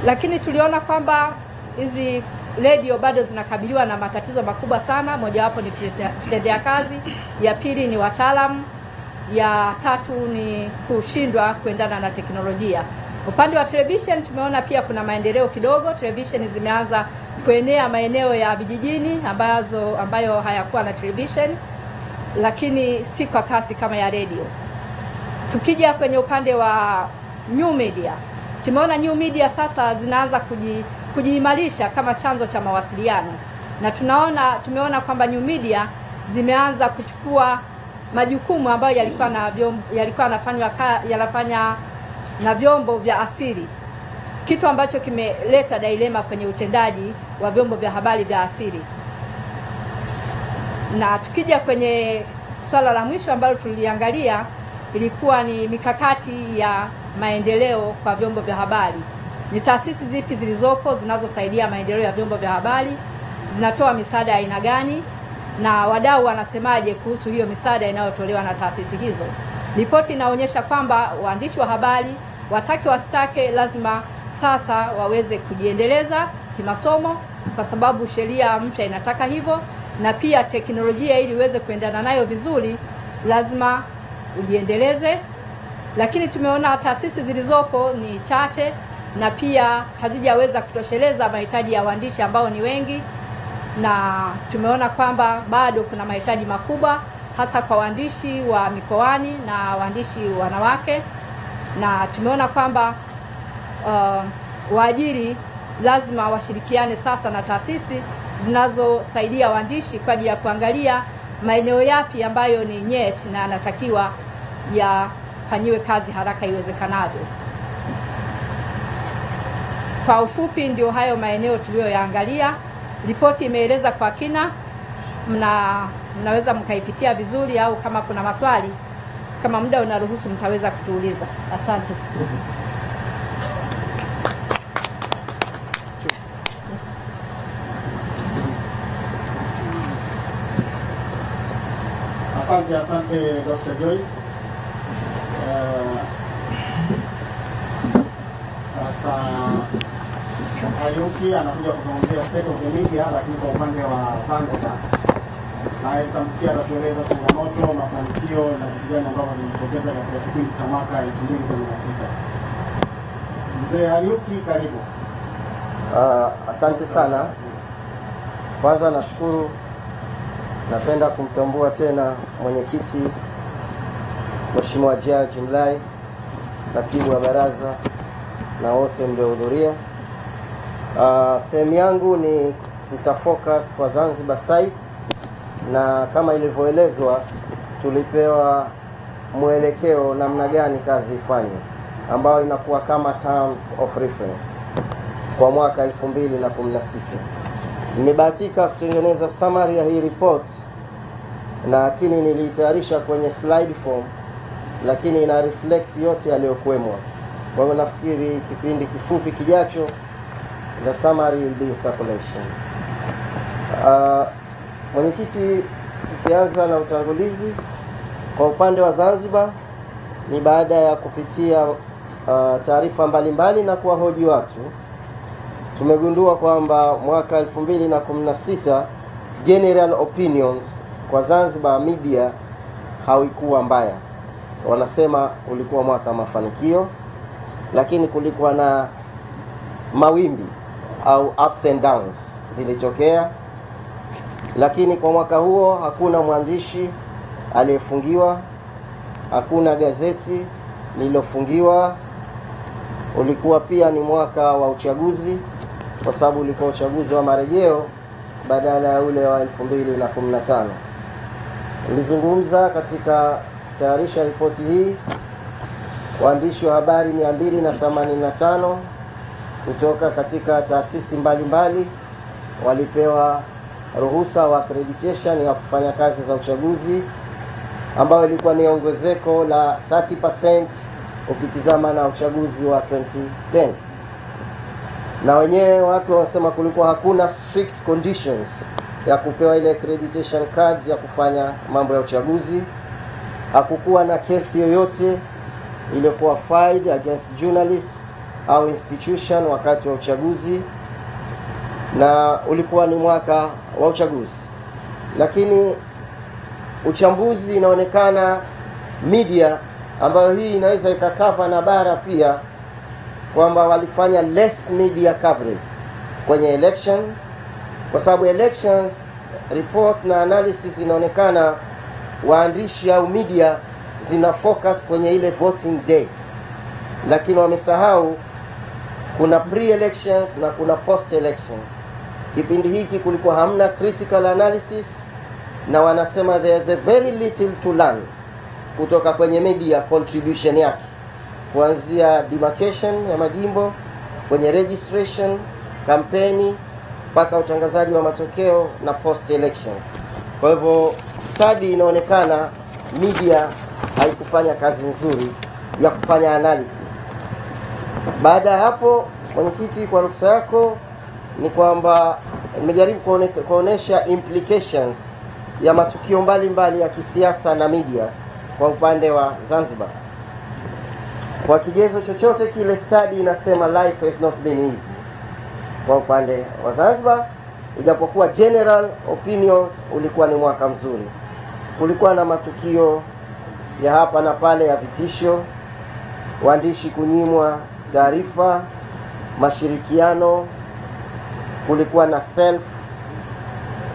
Lakini tuliona kwamba hizi redio bado zinakabiliwa na matatizo makubwa sana. Mojawapo ni vitendea kazi, ya pili ni wataalamu, ya tatu ni kushindwa kuendana na teknolojia. Upande wa television tumeona pia kuna maendeleo kidogo. Television zimeanza kuenea maeneo ya vijijini ambazo ambayo hayakuwa na television, lakini si kwa kasi kama ya redio. Tukija kwenye upande wa new media, tumeona new media sasa zinaanza kuji, kujiimarisha kama chanzo cha mawasiliano, na tunaona tumeona kwamba new media zimeanza kuchukua majukumu ambayo yalikuwa na yalikuwa yanafanywa yanafanya na vyombo vya asili, kitu ambacho kimeleta dilema kwenye utendaji wa vyombo vya habari vya asili. Na tukija kwenye swala la mwisho ambalo tuliangalia ilikuwa ni mikakati ya maendeleo kwa vyombo vya habari. Ni taasisi zipi zilizopo zinazosaidia maendeleo ya vyombo vya habari, zinatoa misaada ya aina gani, na wadau wanasemaje kuhusu hiyo misaada inayotolewa na taasisi hizo. Ripoti inaonyesha kwamba waandishi wa habari watake wastake, lazima sasa waweze kujiendeleza kimasomo, kwa sababu sheria mpya inataka hivyo, na pia teknolojia ili uweze kuendana nayo vizuri, lazima ujiendeleze. Lakini tumeona taasisi zilizopo ni chache na pia hazijaweza kutosheleza mahitaji ya waandishi ambao ni wengi, na tumeona kwamba bado kuna mahitaji makubwa hasa kwa waandishi wa mikoani na waandishi wanawake, na tumeona kwamba uh, waajiri lazima washirikiane sasa na taasisi zinazosaidia waandishi kwa ajili ya kuangalia maeneo yapi ambayo ni nyeti na yanatakiwa yafanyiwe kazi haraka iwezekanavyo. Kwa ufupi, ndio hayo maeneo tuliyoyaangalia. Ripoti imeeleza kwa kina, mna mnaweza mkaipitia vizuri, au kama kuna maswali, kama muda unaruhusu, mtaweza kutuuliza. Asante. Asante, asante Dr. Joyce. Uh, Ayuki anakuja kuzungumzia state of the media, lakini kwa upande wa Zanzibar, naye tutamsikia atatueleza changamoto, mafanikio na vitu gani ambavyo vimejitokeza katika kipindi cha mwaka elfu mbili kumi na sita. Mzee Ayuki, karibu. Uh, asante sana. Kwanza nashukuru, napenda kumtambua tena mwenyekiti Mheshimiwa Jaji Mlai, katibu wa baraza na wote mliohudhuria. Uh, sehemu yangu ni nitafocus kwa Zanzibar side, na kama ilivyoelezwa tulipewa mwelekeo namna gani kazi ifanywe, ambayo inakuwa kama terms of reference kwa mwaka 2016. Nimebahatika kutengeneza summary ya hii report, lakini niliitayarisha kwenye slide form, lakini ina reflect yote yaliyokuwemo. Kwa hiyo nafikiri kipindi kifupi kijacho the summary will be in circulation. Uh, mwenyekiti, tukianza na utangulizi kwa upande wa Zanzibar ni baada ya kupitia uh, taarifa mbalimbali na kuwahoji watu tumegundua kwamba mwaka 2016 general opinions kwa Zanzibar media hawikuwa mbaya. Wanasema ulikuwa mwaka wa mafanikio, lakini kulikuwa na mawimbi au ups and downs zilitokea, lakini kwa mwaka huo hakuna mwandishi aliyefungiwa, hakuna gazeti lililofungiwa. Ulikuwa pia ni mwaka wa uchaguzi, kwa sababu ulikuwa uchaguzi wa marejeo badala ya ule wa 2015. Nilizungumza katika tayarisha ripoti hii waandishi wa habari 285 kutoka katika taasisi mbalimbali walipewa ruhusa wa accreditation ya kufanya kazi za uchaguzi ambayo ilikuwa ni ongezeko la 30% ukitizama na uchaguzi wa 2010 na wenyewe watu wanasema kulikuwa hakuna strict conditions ya kupewa ile accreditation cards ya kufanya mambo ya uchaguzi. Hakukuwa na kesi yoyote iliyokuwa filed against journalists au institution wakati wa uchaguzi, na ulikuwa ni mwaka wa uchaguzi, lakini uchambuzi inaonekana media ambayo hii inaweza ikakava na bara pia kwamba walifanya less media coverage kwenye election, kwa sababu elections report na analysis inaonekana waandishi au media zina focus kwenye ile voting day, lakini wamesahau kuna pre-elections na kuna post-elections. Kipindi hiki kulikuwa hamna critical analysis, na wanasema there's a very little to learn kutoka kwenye media contribution yake kuanzia demarcation ya majimbo kwenye registration, kampeni mpaka utangazaji wa matokeo na post elections. Kwa hivyo study inaonekana media haikufanya kazi nzuri ya kufanya analysis. Baada ya hapo, mwenyekiti, kwa ruksa yako, ni kwamba nimejaribu kuone, kuonesha implications ya matukio mbalimbali mbali ya kisiasa na media kwa upande wa Zanzibar. Kwa kigezo chochote kile, study inasema life has not been easy kwa upande wa Zanzibar, ijapokuwa general opinions ulikuwa ni mwaka mzuri. Kulikuwa na matukio ya hapa na pale ya vitisho, waandishi kunyimwa taarifa, mashirikiano, kulikuwa na self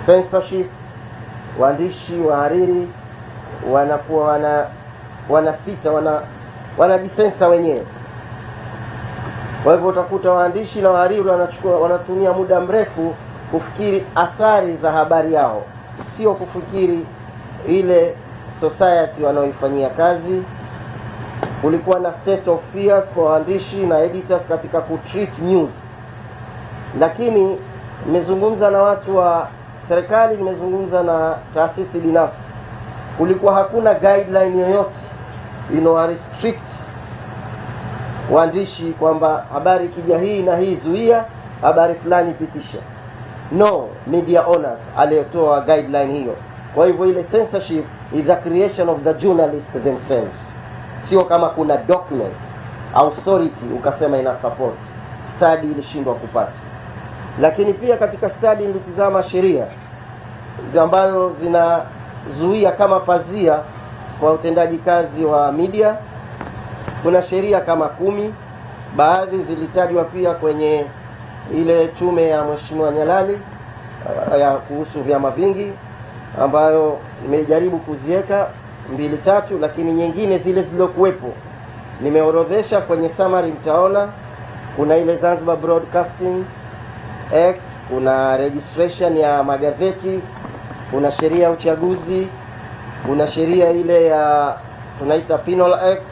censorship, waandishi wahariri wanakuwa wana wanasita wana wanajisensa wenyewe. Kwa hivyo utakuta waandishi na wahariri wanachukua wanatumia muda mrefu kufikiri athari za habari yao, sio kufikiri ile society wanaoifanyia kazi. Kulikuwa na state of fears kwa waandishi na editors katika kutreat news, lakini nimezungumza na watu wa serikali, nimezungumza na taasisi binafsi, kulikuwa hakuna guideline yoyote ino restrict waandishi kwamba habari ikija hii na hii zuia, habari fulani pitisha. No media owners aliyetoa guideline hiyo. Kwa hivyo ile censorship is the creation of the journalists themselves, sio kama kuna document authority ukasema ina support. Study ilishindwa kupata, lakini pia katika study nilitizama sheria ambazo zinazuia kama pazia kwa utendaji kazi wa media. Kuna sheria kama kumi, baadhi zilitajwa pia kwenye ile tume ya Mheshimiwa Nyalali ya kuhusu vyama vingi, ambayo imejaribu kuziweka mbili tatu, lakini nyingine zile zilizokuwepo nimeorodhesha kwenye summary, mtaona kuna ile Zanzibar Broadcasting Act, kuna registration ya magazeti, kuna sheria ya uchaguzi kuna sheria ile ya tunaita Penal Act,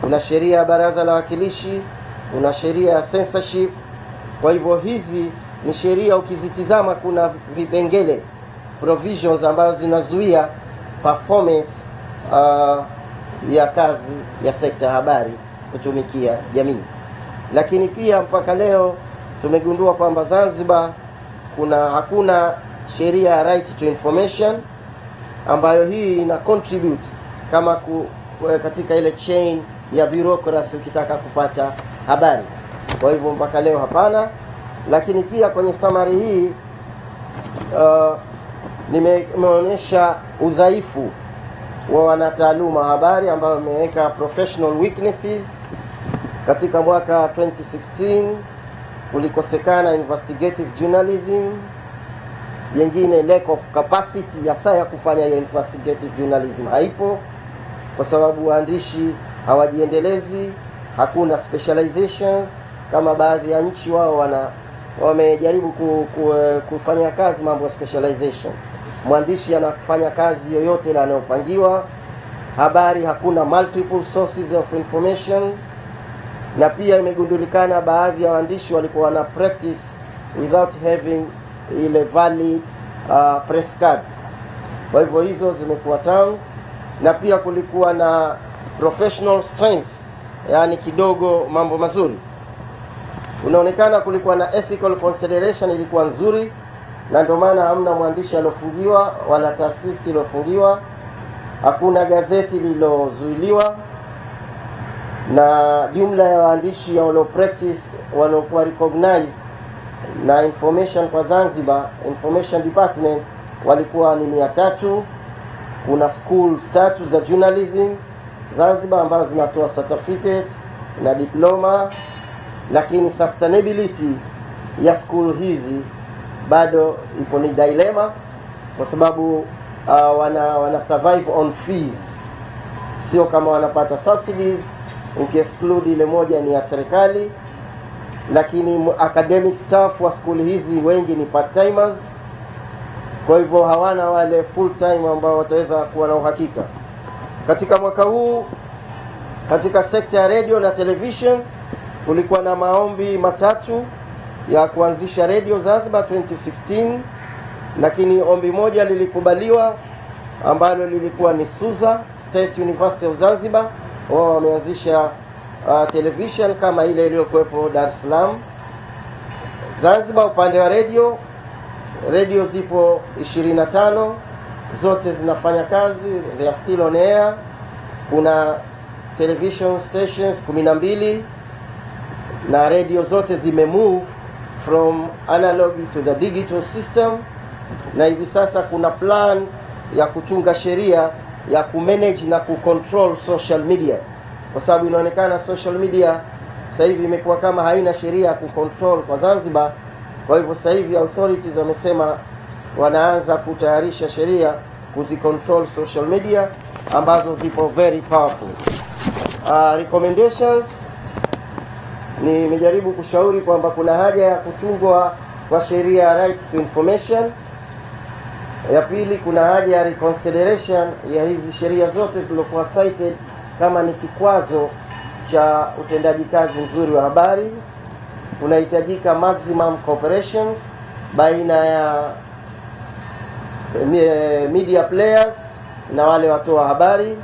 kuna sheria ya baraza la wakilishi, kuna sheria ya censorship. Kwa hivyo hizi ni sheria, ukizitizama kuna vipengele provisions ambazo zinazuia performance uh, ya kazi ya sekta ya habari kutumikia jamii. Lakini pia mpaka leo tumegundua kwamba Zanzibar kuna hakuna sheria ya right to information ambayo hii ina contribute kama ku, katika ile chain ya bureaucracy ukitaka kupata habari. Kwa hivyo mpaka leo hapana, lakini pia kwenye samari hii uh, nimeonyesha udhaifu wa wanataaluma habari ambayo imeweka professional weaknesses katika mwaka 2016 kulikosekana investigative journalism, jengine lack of capacity ya saa ya kufanya hiyo investigative journalism haipo, kwa sababu waandishi hawajiendelezi, hakuna specializations. Kama baadhi ya nchi wao wana wamejaribu ku, ku, kufanya kazi mambo ya specialization. Mwandishi anafanya kazi yoyote ile anayopangiwa. Habari hakuna multiple sources of information, na pia imegundulikana baadhi ya waandishi walikuwa wana practice without having ile valid uh, press cards. Kwa hivyo hizo zimekuwa terms, na pia kulikuwa na professional strength, yani kidogo mambo mazuri unaonekana kulikuwa na ethical consideration ilikuwa nzuri, na ndio maana hamna mwandishi aliofungiwa wala taasisi iliofungiwa, hakuna gazeti lililozuiliwa, na jumla ya waandishi walio practice waliokuwa recognized na information kwa Zanzibar information department walikuwa ni mia tatu. Kuna schools tatu za journalism Zanzibar ambazo zinatoa certificate na diploma lakini sustainability ya school hizi bado ipo ni dilema, kwa sababu uh, wana wana survive on fees, sio kama wanapata subsidies, ukiexclude ile moja ni ya serikali, lakini academic staff wa skuli hizi wengi ni part timers, kwa hivyo hawana wale full time ambao wataweza kuwa na uhakika. Katika mwaka huu katika sekta ya radio na television kulikuwa na maombi matatu ya kuanzisha redio Zanzibar 2016, lakini ombi moja lilikubaliwa ambalo lilikuwa ni SUZA, State University of Zanzibar. Wao wameanzisha uh, television kama ile iliyokuwepo Dar es Salaam. Zanzibar upande wa redio, redio zipo 25 zote zinafanya kazi, they are still on air. Kuna television stations 12 na redio zote zimemove from analog to the digital system, na hivi sasa kuna plan ya kutunga sheria ya kumanage na kucontrol social media, kwa sababu inaonekana social media sasa hivi imekuwa kama haina sheria ya kucontrol kwa Zanzibar. Kwa hivyo sasa hivi authorities wamesema wanaanza kutayarisha sheria kuzicontrol social media ambazo zipo very powerful. Uh, recommendations nimejaribu kushauri kwamba kuna haja ya kutungwa kwa sheria ya right to information. Ya pili, kuna haja ya reconsideration ya hizi sheria zote zilizokuwa cited kama ni kikwazo cha utendaji kazi mzuri wa habari. Kunahitajika maximum cooperations baina ya media players na wale watoa habari.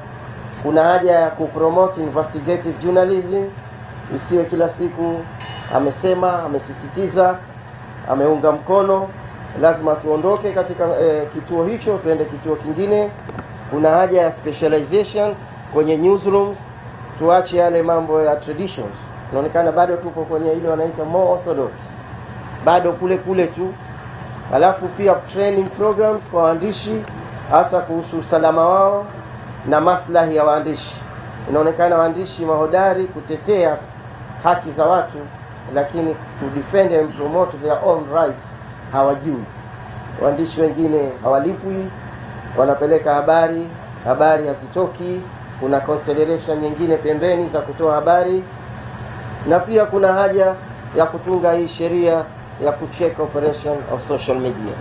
Kuna haja ya kupromote investigative journalism isiwe kila siku amesema, amesisitiza, ameunga mkono, lazima tuondoke katika eh, kituo hicho tuende kituo kingine. Kuna haja ya specialization kwenye newsrooms, tuache yale mambo ya traditions. Inaonekana bado tuko kwenye ile wanaita more orthodox, bado kule kule tu. Alafu pia training programs kwa waandishi, hasa kuhusu usalama wao na maslahi ya waandishi. Inaonekana waandishi mahodari kutetea haki za watu, lakini to defend and promote their own rights hawajui. Waandishi wengine hawalipwi, wanapeleka habari, habari hazitoki. Kuna consideration nyingine pembeni za kutoa habari, na pia kuna haja ya kutunga hii sheria ya kucheck operation of social media.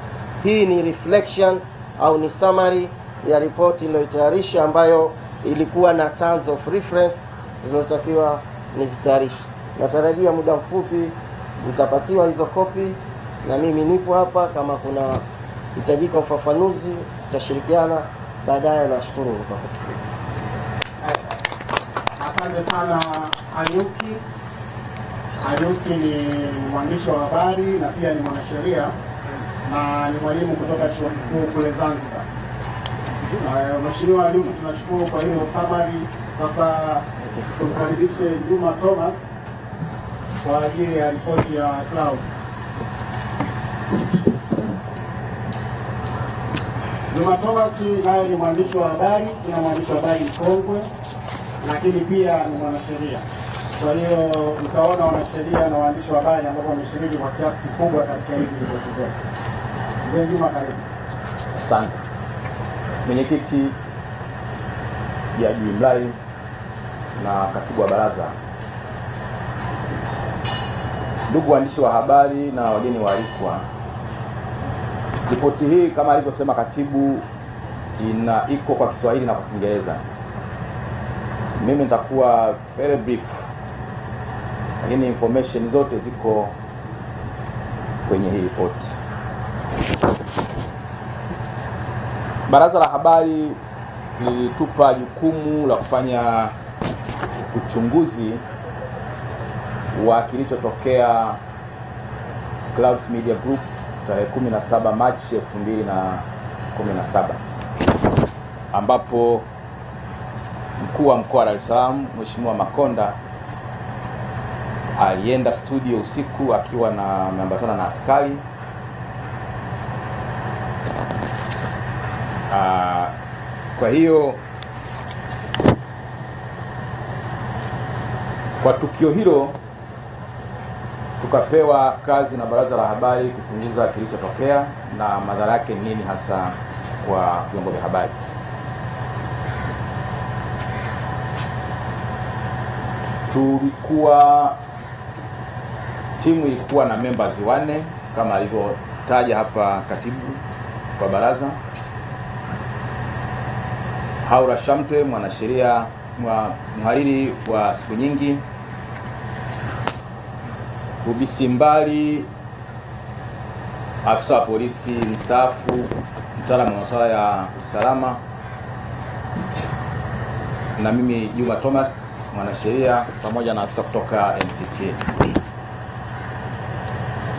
Hii ni reflection au ni summary ya ripoti iliyotayarisha ambayo ilikuwa na terms of reference zinazotakiwa nizitayarishe. Natarajia muda mfupi mtapatiwa hizo kopi, na mimi nipo hapa kama kuna hitajika ufafanuzi tutashirikiana baadaye. Nashukuru kwa kusikiliza. Asante sana Ayuki. Ayuki ni mwandishi wa habari na pia ni mwanasheria na ni mwalimu kutoka chuo kikuu kule Zanzibar. Uh, Mheshimiwa Ayuki, tunashukuru kwa hiyo summary. Sasa tumkaribishe Juma Thomas kwa ajili ya ripoti ya Cloud. Juma Thomas naye ni mwandishi wa habari, na mwandishi wa habari mkongwe, lakini pia ni mwanasheria. Kwa hiyo utaona wanasheria na waandishi wa habari ambao wameshiriki kwa kiasi kikubwa katika hizi ripoti zetu. Mzee Juma, karibu. Asante mwenyekiti, Jaji Mlai na katibu wa baraza, ndugu waandishi wa habari na wageni waalikwa, ripoti hii kama alivyosema katibu ina iko kwa Kiswahili na kwa Kiingereza. Mimi nitakuwa very brief, lakini information zote ziko kwenye hii ripoti. Baraza la Habari lilitupa jukumu la kufanya uchunguzi wa kilichotokea Clouds Media Group tarehe 17 Machi 2017 ambapo mkuu wa mkoa wa Dar es Salaam Mheshimiwa Makonda alienda studio usiku akiwa na ameambatana na askari Ah, kwa hiyo kwa tukio hilo tukapewa kazi na baraza la habari kuchunguza kilichotokea na madhara yake ni nini hasa kwa vyombo vya habari. Tulikuwa timu ilikuwa na members wanne kama alivyotaja hapa katibu kwa baraza Haura Shamte, mwanasheria mwa mhariri wa siku nyingi, Ubisi Mbali, afisa wa polisi mstaafu, mtaalamu wa masuala ya usalama, na mimi Juma Thomas, mwanasheria pamoja na afisa kutoka MCT.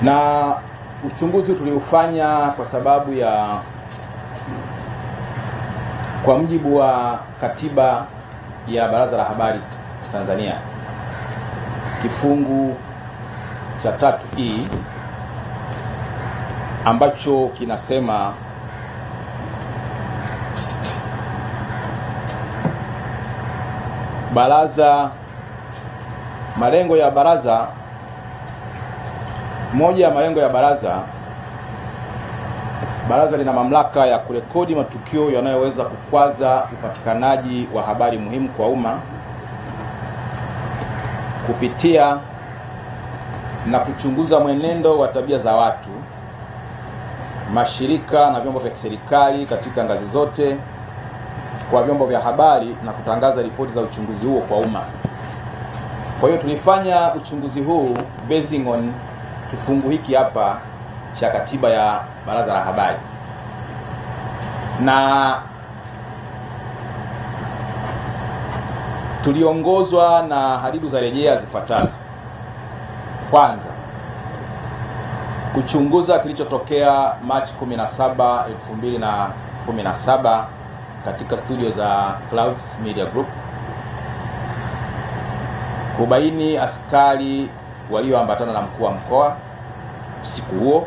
Na uchunguzi tuliofanya kwa sababu ya kwa mujibu wa katiba ya Baraza la Habari Tanzania kifungu cha tatu e ambacho kinasema baraza, malengo ya baraza, moja ya malengo ya baraza Baraza lina mamlaka ya kurekodi matukio yanayoweza kukwaza upatikanaji wa habari muhimu kwa umma kupitia na kuchunguza mwenendo wa tabia za watu, mashirika na vyombo vya kiserikali katika ngazi zote kwa vyombo vya habari na kutangaza ripoti za uchunguzi huo kwa umma. Kwa hiyo tulifanya uchunguzi huu basing on kifungu hiki hapa cha katiba ya Baraza la Habari na tuliongozwa na hadidu za rejea zifuatazo. Kwanza, kuchunguza kilichotokea Machi 17, 2017 katika studio za Clouds Media Group, kubaini askari walioambatana na mkuu wa mkoa usiku huo,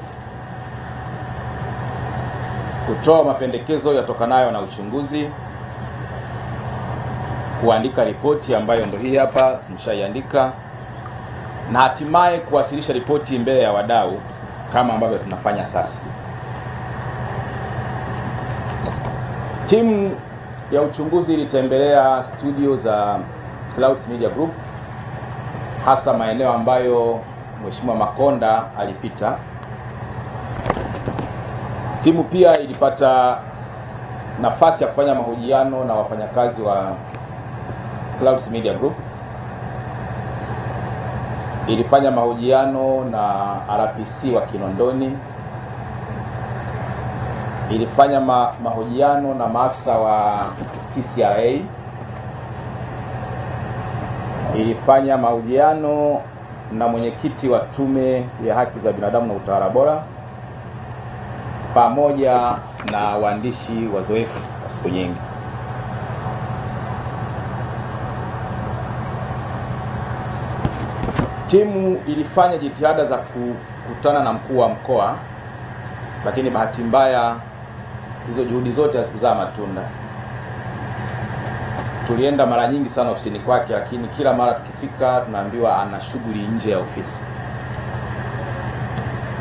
kutoa mapendekezo yatokanayo na uchunguzi, kuandika ripoti ambayo ndo hii hapa mshaiandika, na hatimaye kuwasilisha ripoti mbele ya wadau kama ambavyo tunafanya sasa. Timu ya uchunguzi ilitembelea studio za Clouds Media Group hasa maeneo ambayo Mheshimiwa Makonda alipita. Timu pia ilipata nafasi ya kufanya mahojiano na wafanyakazi wa Clouds Media Group. Ilifanya mahojiano na RPC wa Kinondoni. Ilifanya ma mahojiano na maafisa wa TCRA. Ilifanya mahojiano na mwenyekiti wa Tume ya Haki za Binadamu na Utawala Bora pamoja na waandishi wazoefu wa siku nyingi. Timu ilifanya jitihada za kukutana na mkuu wa mkoa, lakini bahati mbaya hizo juhudi zote hazikuzaa matunda. tulienda mara nyingi sana ofisini kwake, lakini kila mara tukifika tunaambiwa ana shughuli nje ya ofisi.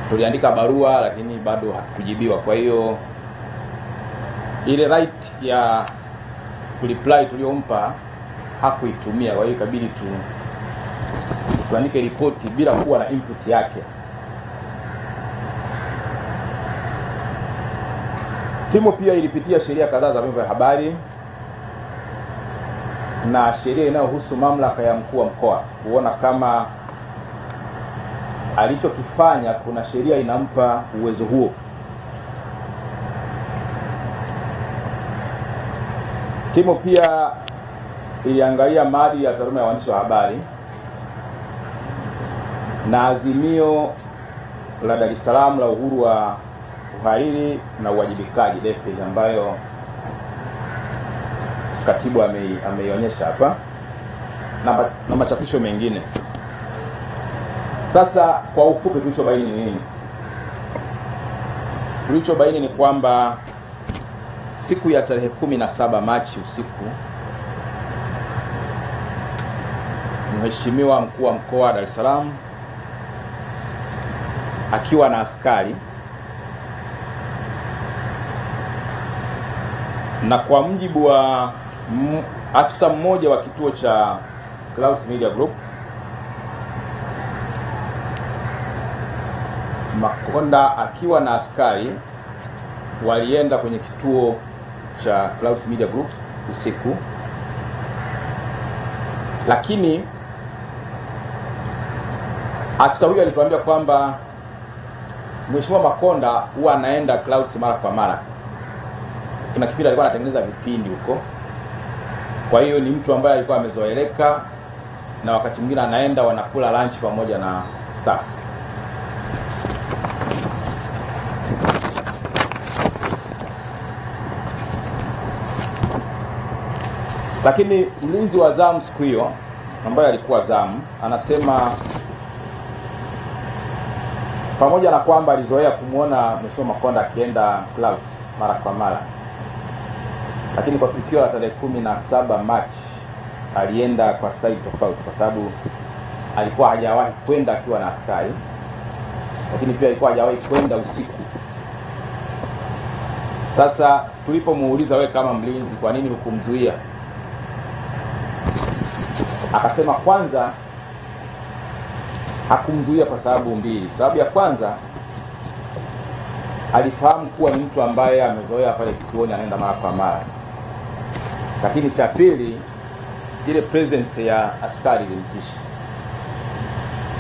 Tuliandika barua lakini bado hatukujibiwa. Kwa hiyo ile right ya kureply tuliyompa hakuitumia, kwa hiyo ikabidi tu tuandike ripoti bila kuwa na input yake. Timu pia ilipitia sheria kadhaa za vyombo vya habari na sheria inayohusu mamlaka ya mkuu wa mkoa kuona kama alichokifanya kuna sheria inampa uwezo huo. Timu pia iliangalia maadili ya taaluma ya waandishi wa habari na azimio la Dar es Salaam la uhuru wa uhariri na uwajibikaji DEFID ambayo katibu amei- ameionyesha hapa na, na machapisho mengine. Sasa kwa ufupi, tulichobaini ni nini? Tulichobaini ni kwamba siku ya tarehe kumi na saba Machi usiku, Mheshimiwa mkuu wa mkoa wa Dar es Salaam akiwa na askari na kwa mjibu wa afisa mmoja wa kituo cha Clouds Media Group Makonda akiwa na askari walienda kwenye kituo cha Clouds Media Group usiku, lakini afisa huyo alituambia kwamba Mheshimiwa Makonda huwa anaenda Clouds mara kwa mara. Kuna kipindi alikuwa anatengeneza vipindi huko, kwa hiyo ni mtu ambaye alikuwa amezoeleka, na wakati mwingine anaenda wanakula lunch pamoja na staff. Lakini mlinzi wa zamu siku hiyo ambaye alikuwa zamu anasema pamoja na kwamba alizoea kumwona Mheshimiwa Makonda akienda Clouds mara kwa mara, lakini kwa tukio la tarehe kumi na saba Machi alienda kwa staili tofauti, kwa sababu alikuwa hajawahi kwenda akiwa na askari, lakini pia alikuwa hajawahi kwenda usiku. Sasa tulipomuuliza, wewe kama mlinzi, kwa nini hukumzuia? Akasema kwanza hakumzuia kwa sababu mbili. Sababu ya kwanza alifahamu kuwa ni mtu ambaye amezoea pale kituoni, anaenda mara kwa mara, lakini cha pili, ile presence ya askari ilimtisha,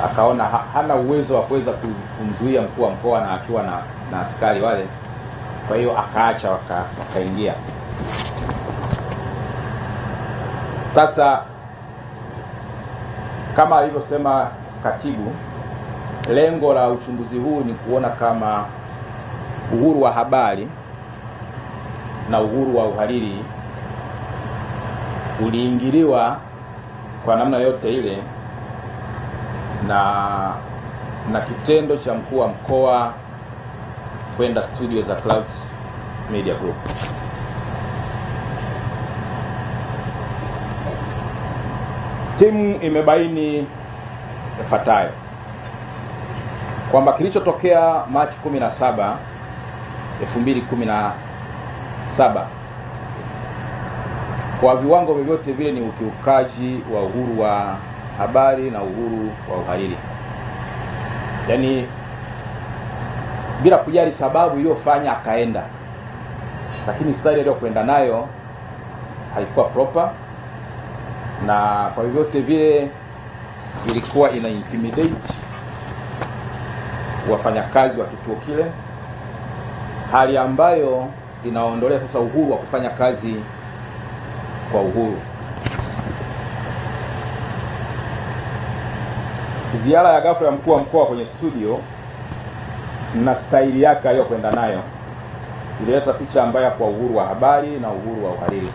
akaona ha hana uwezo wa kuweza kumzuia mkuu wa mkoa na akiwa na, na askari wale, kwa hiyo akaacha waka, wakaingia. Sasa kama alivyosema katibu, lengo la uchunguzi huu ni kuona kama uhuru wa habari na uhuru wa uhariri uliingiliwa kwa namna yote ile na na kitendo cha mkuu wa mkoa kwenda studio za Clouds Media Group. Timu imebaini yafuatayo. Kwamba kilichotokea Machi 17, 2017 kwa viwango vyovyote vile ni ukiukaji wa uhuru wa habari na uhuru wa uhariri, yaani bila kujali sababu iliyofanya akaenda, lakini stari aliyokwenda nayo haikuwa proper na kwa vyovyote vile ilikuwa ina intimidate wafanyakazi wa kituo kile, hali ambayo inaondolea sasa uhuru wa kufanya kazi kwa uhuru. Ziara ya ghafla ya mkuu wa mkoa kwenye studio na staili yake aliyokwenda nayo ilileta picha mbaya kwa uhuru wa habari na uhuru wa uhariri.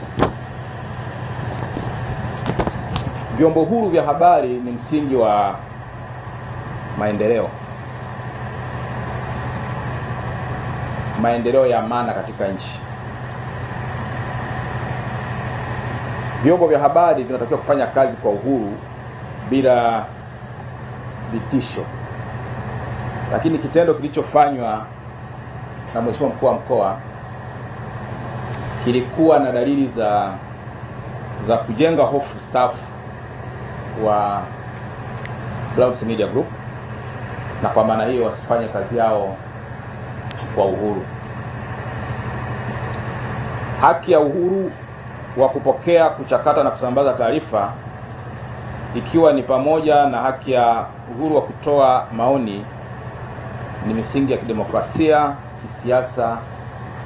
Vyombo huru vya habari ni msingi wa maendeleo, maendeleo ya maana katika nchi. vyombo vya habari vinatakiwa kufanya kazi kwa uhuru bila vitisho, lakini kitendo kilichofanywa na Mheshimiwa mkuu wa mkoa kilikuwa na dalili za za kujenga hofu staff wa Clouds Media Group, na kwa maana hiyo wasifanye kazi yao kwa uhuru. Haki ya uhuru wa kupokea, kuchakata na kusambaza taarifa ikiwa ni pamoja na haki ya uhuru wa kutoa maoni ni misingi ya kidemokrasia, kisiasa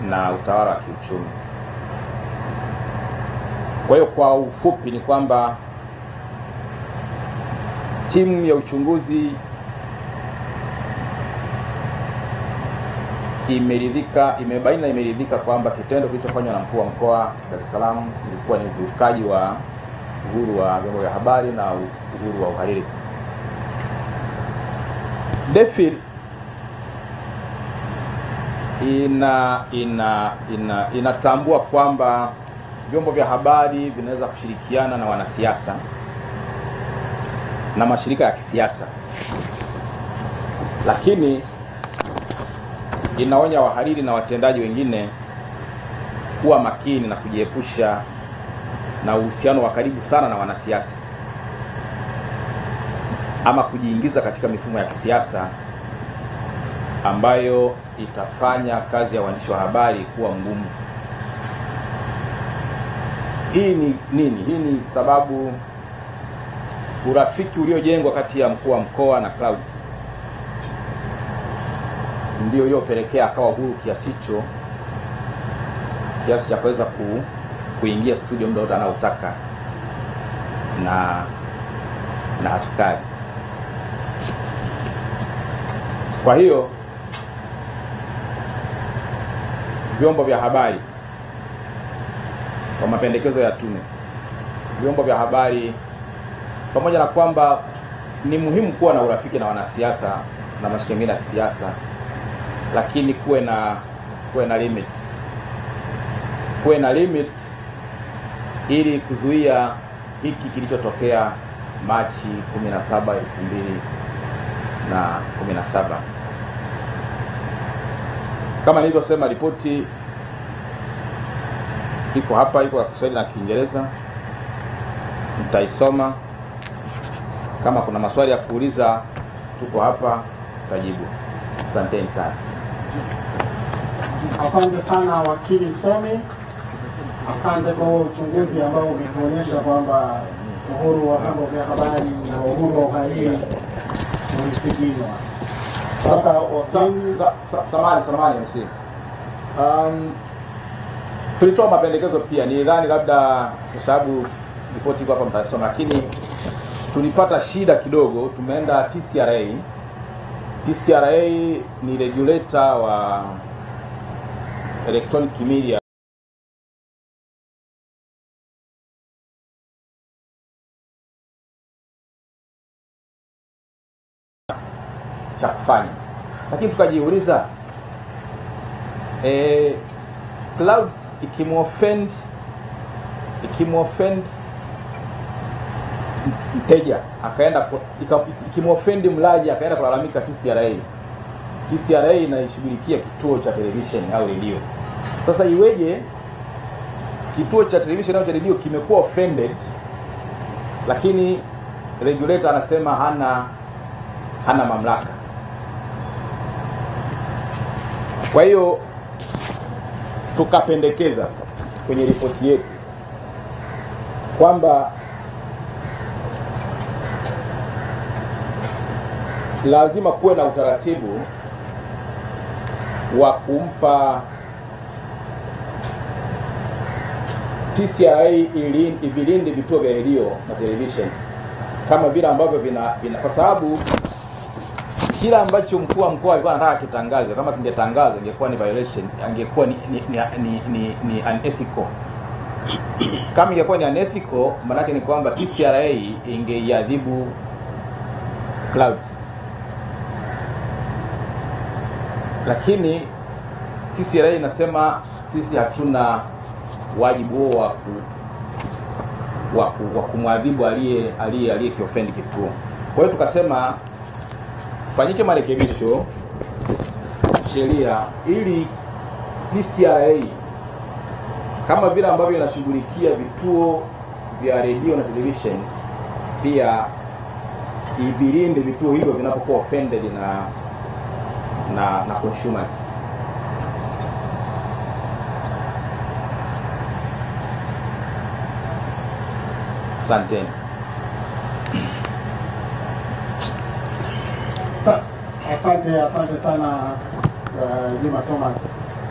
na utawala wa kiuchumi. Kwa hiyo kwa ufupi ni kwamba timu ya uchunguzi imeridhika, imebaini na imeridhika kwamba kitendo kilichofanywa na mkuu wa mkoa Dar es Salaam ilikuwa ni ukiukaji wa uhuru wa vyombo vya habari na uhuru wa uhariri. DEFIL ina ina ina inatambua kwamba vyombo vya habari vinaweza kushirikiana na wanasiasa na mashirika ya kisiasa, lakini inaonya wahariri na watendaji wengine kuwa makini na kujiepusha na uhusiano wa karibu sana na wanasiasa ama kujiingiza katika mifumo ya kisiasa ambayo itafanya kazi ya waandishi wa habari kuwa ngumu. Hii ni nini? Hii ni sababu urafiki uliojengwa kati ya mkuu wa mkoa na Clouds ndio iliyopelekea akawa huru kiasi hicho, kiasi cha kuweza ku, kuingia studio muda wote anaotaka na na askari. Kwa hiyo vyombo vya habari kwa mapendekezo ya tume, vyombo vya habari pamoja na kwamba ni muhimu kuwa na urafiki na wanasiasa na mashirika mengine ya kisiasa, lakini kuwe na kuwe na limit, kuwe na limit ili kuzuia hiki kilichotokea Machi 17, 2017. Kama nilivyosema, ripoti iko hapa, iko kwa Kiswahili na Kiingereza, mtaisoma. Kama kuna maswali ya kuuliza, tuko hapa, tajibu. Asanteni sana. Asante sana wakili msomi, asante kwa uchunguzi ambao umetuonyesha kwamba uhuru wa vyombo vya habari na uhuru wa uhariri ulisigizwa. Sasa samani samani samahani Um, tulitoa mapendekezo pia, ni idhani labda kwa sababu ripoti iko hapa mtasoma, lakini tulipata shida kidogo. Tumeenda TCRA. TCRA ni regulator wa electronic media cha kufanya, lakini tukajiuliza eh, Clouds ikimuoffend ikimuoffend mteja akaenda ikimofendi mlaji akaenda kulalamika TCRA, TCRA inaishughulikia kituo cha television au redio. Sasa iweje kituo cha television au cha redio kimekuwa offended, lakini regulator anasema hana hana mamlaka. Kwa hiyo tukapendekeza kwenye ripoti yetu kwamba lazima kuwe na utaratibu wa kumpa TCRA ili ivilinde vituo vya redio na television kama vile ambavyo vina, vina kwa sababu kila ambacho mkuu wa mkoa alikuwa anataka kitangazo, kama kingetangazwa ingekuwa ni violation, angekuwa ni, ni, ni, ni, ni, ni unethical. Kama ingekuwa ni unethical, maanake ni kwamba TCRA ingeiadhibu Clouds, lakini TCRA inasema sisi hatuna wajibu huo wa wa kumwadhibu aliye aliye aliye kiofendi kituo. Kwa hiyo tukasema fanyike marekebisho sheria ili TCRA kama vile ambavyo inashughulikia vituo vya redio na television, pia ivilinde vituo hivyo vinapokuwa offended na na, na consumers. Asanteni. Asante, asante sana uh, Juma Thomas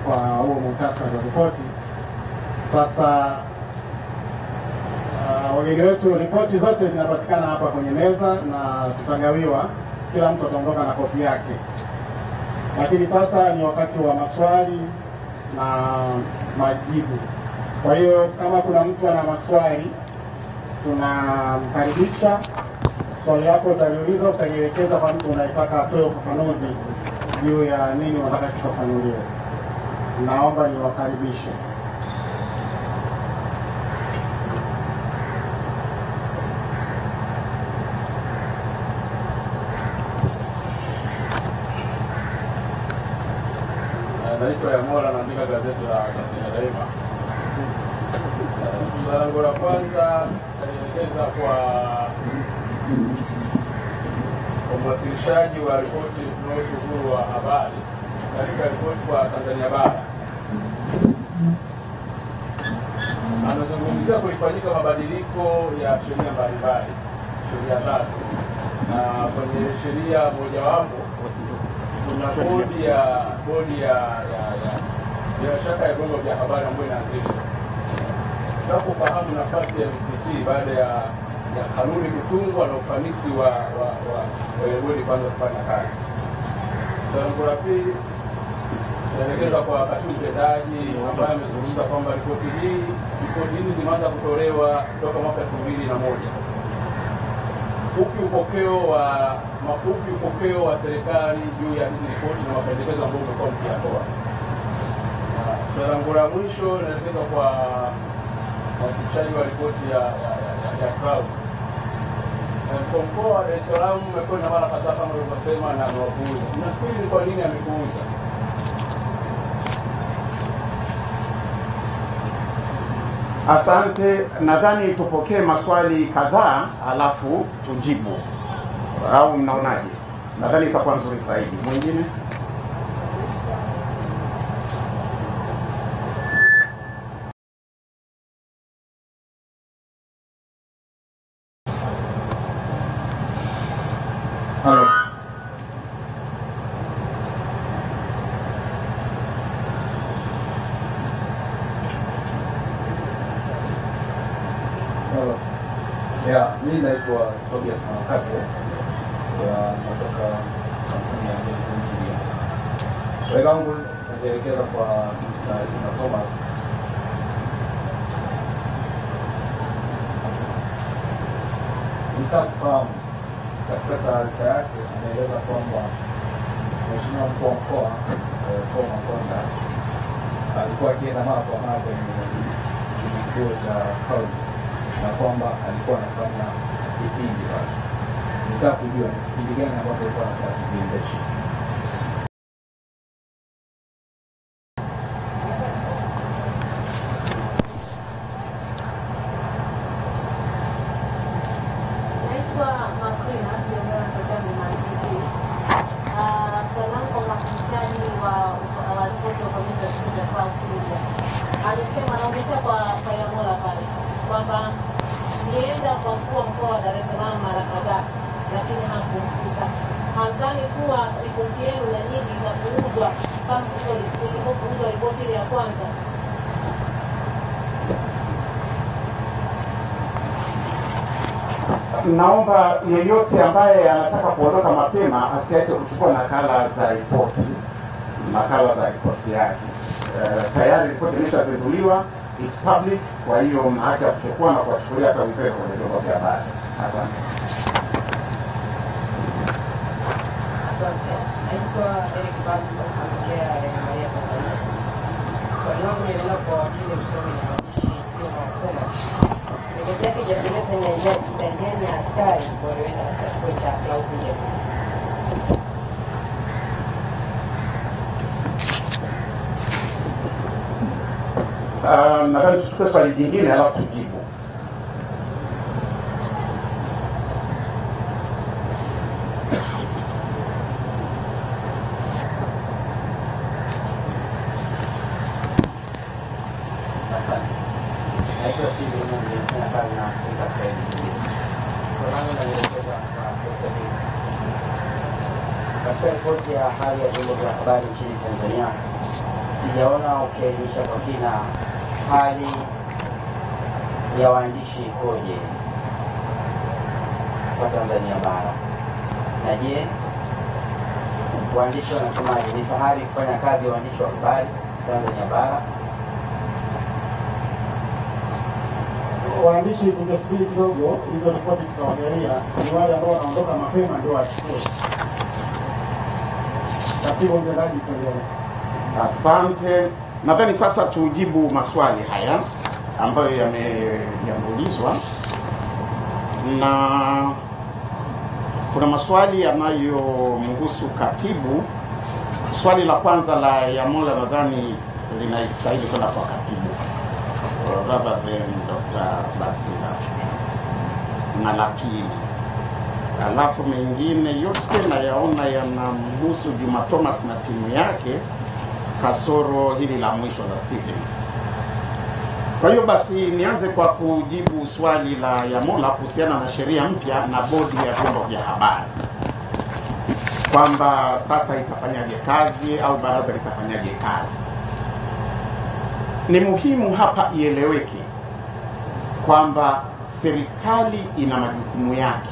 kwa huo muhtasari wa ripoti. Sasa uh, wageni wetu, ripoti zote zinapatikana hapa kwenye meza na tutagawiwa, kila mtu ataondoka na kopi yake, lakini sasa ni wakati wa maswali na majibu. Kwa hiyo kama kuna mtu ana maswali tunamkaribisha swali lako utaliuliza, utalielekeza kwa mtu unayetaka atoe ufafanuzi juu ya nini unataka kifafanuliwe. Naomba niwakaribishe. Naitwa Yamola, naandika gazeti la Tanzania Daima. Swali langu la kwanza naelekeza kwa kwa mwasilishaji wa ripoti kuhusu uhuru wa habari katika ripoti kwa Tanzania Bara. Amezungumzia kulifanyika mabadiliko ya sheria mbalimbali, sheria tatu, na kwenye sheria mojawapo kuna bodi ya bodi ya bila shaka ya vyombo vya habari ambayo inaanzisha. Tunapofahamu nafasi ya VCT baada ya ya kanuni kutungwa na ufanisi wa wa kwanza kufanya kazi. Jambo la pili naelekeza kwa katibu mtendaji ambaye amezungumza kwamba ripoti hii ripoti hizi zimeanza kutolewa toka mwaka elfu mbili na moja upi upokeo wa mafupi upokeo wa serikali juu ya hizi ripoti na mapendekezo ambayo umekuwa mkiyatoa. Swali langu la mwisho inaelekeza kwa wasilishaji wa ripoti ya ya, ya, ya, ya Clouds. Mkoa wa Dar es Salaam umekwenda mara kadhaa kama ulivyosema na. Nafikiri ni kwa nini? Asante, nadhani tupokee maswali kadhaa alafu tujibu, au mnaonaje? Nadhani itakuwa nzuri zaidi. Mwingine? Mimi naitwa Tobias Makato natoka kampuni ya Media. Swali langu najielekeza kwa Mr. Juma Thomas. Nitaka kufahamu katika taarifa yake anaeleza kwamba Mheshimiwa mkuu wa mkoa eh, Paul Makonda alikuwa akienda mara kwa mara kwenye kituo cha Clouds na kwamba alikuwa anafanya kipindi pale. Nitaka kujua kipindi gani ambacho alikuwa anafanya kipindi hicho. Naitwa Makrina Siongea natokea Mlimani TV. Ah, Swali langu kwa mwasilishaji wa wa ripoti wa kamati ya kituo cha Clouds Media. Alisema anaongezea kwa kwa Yamola pale kwamba nilienda kwa mkuu wa mkoa wa Dar es Salaam mara kadhaa, lakini hakumfika. Hamdhani kuwa ripoti yenu na nyinyi inapuuzwa kama ilivyopuuzwa ripoti ile ya kwanza Naomba yeyote ambaye anataka kuondoka mapema asiache kuchukua nakala za ripoti, nakala za ripoti yake. Uh, tayari ripoti imeshazinduliwa, it's public, kwa hiyo mna haki ya kuchukua na kuwachukulia hata wenzetu kwenye vyombo vya habari. Asante. Asante. Idadi gani ya askari waliweza katika kituo cha Clouds Media Group. Uh. Asante. Naitwa Steve Mungu, nafanya kazi na Afrika Sasa. Swali langu nalielekeza kwa Dr. Davis. Katika ripoti ya hali ya vyombo vya habari nchini Tanzania, sijaona ukiainisha kwa kina hali ya waandishi ikoje kwa Tanzania bara, na je, waandishi wanasemaje? Ni fahari kufanya kazi ya waandishi wa habari Tanzania bara? waandishi tungesubiri kidogo, hizo ripoti tutaangalia. Ni wale ambao wanaondoka mapema ndio wachukue. Katibu mtendaji. Asante. Nadhani sasa tujibu maswali haya ambayo yame- yameulizwa, na kuna maswali yanayomhusu katibu. Swali la kwanza la Yamola nadhani linaistahili kwenda kwa katibu rather than Dr. Basila, na la pili alafu mengine yote nayaona yanamhusu Juma Thomas na timu yake, kasoro hili la mwisho la Stephen. Kwa hiyo basi nianze kwa kujibu swali la Yamola kuhusiana na sheria mpya na bodi ya vyombo vya habari kwamba sasa itafanyaje kazi au baraza litafanyaje kazi. Ni muhimu hapa ieleweke kwamba serikali ina majukumu yake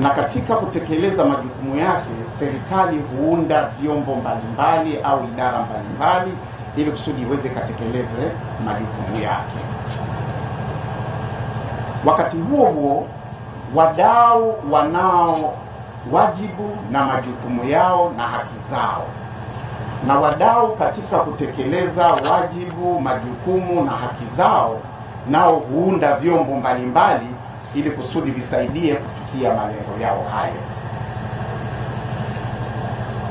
na katika kutekeleza majukumu yake serikali huunda vyombo mbalimbali au idara mbalimbali ili kusudi iweze katekeleze majukumu yake. Wakati huo huo, wadau wanao wajibu na majukumu yao na haki zao, na wadau katika kutekeleza wajibu, majukumu na haki zao nao huunda vyombo mbalimbali ili kusudi visaidie kufikia malengo yao hayo.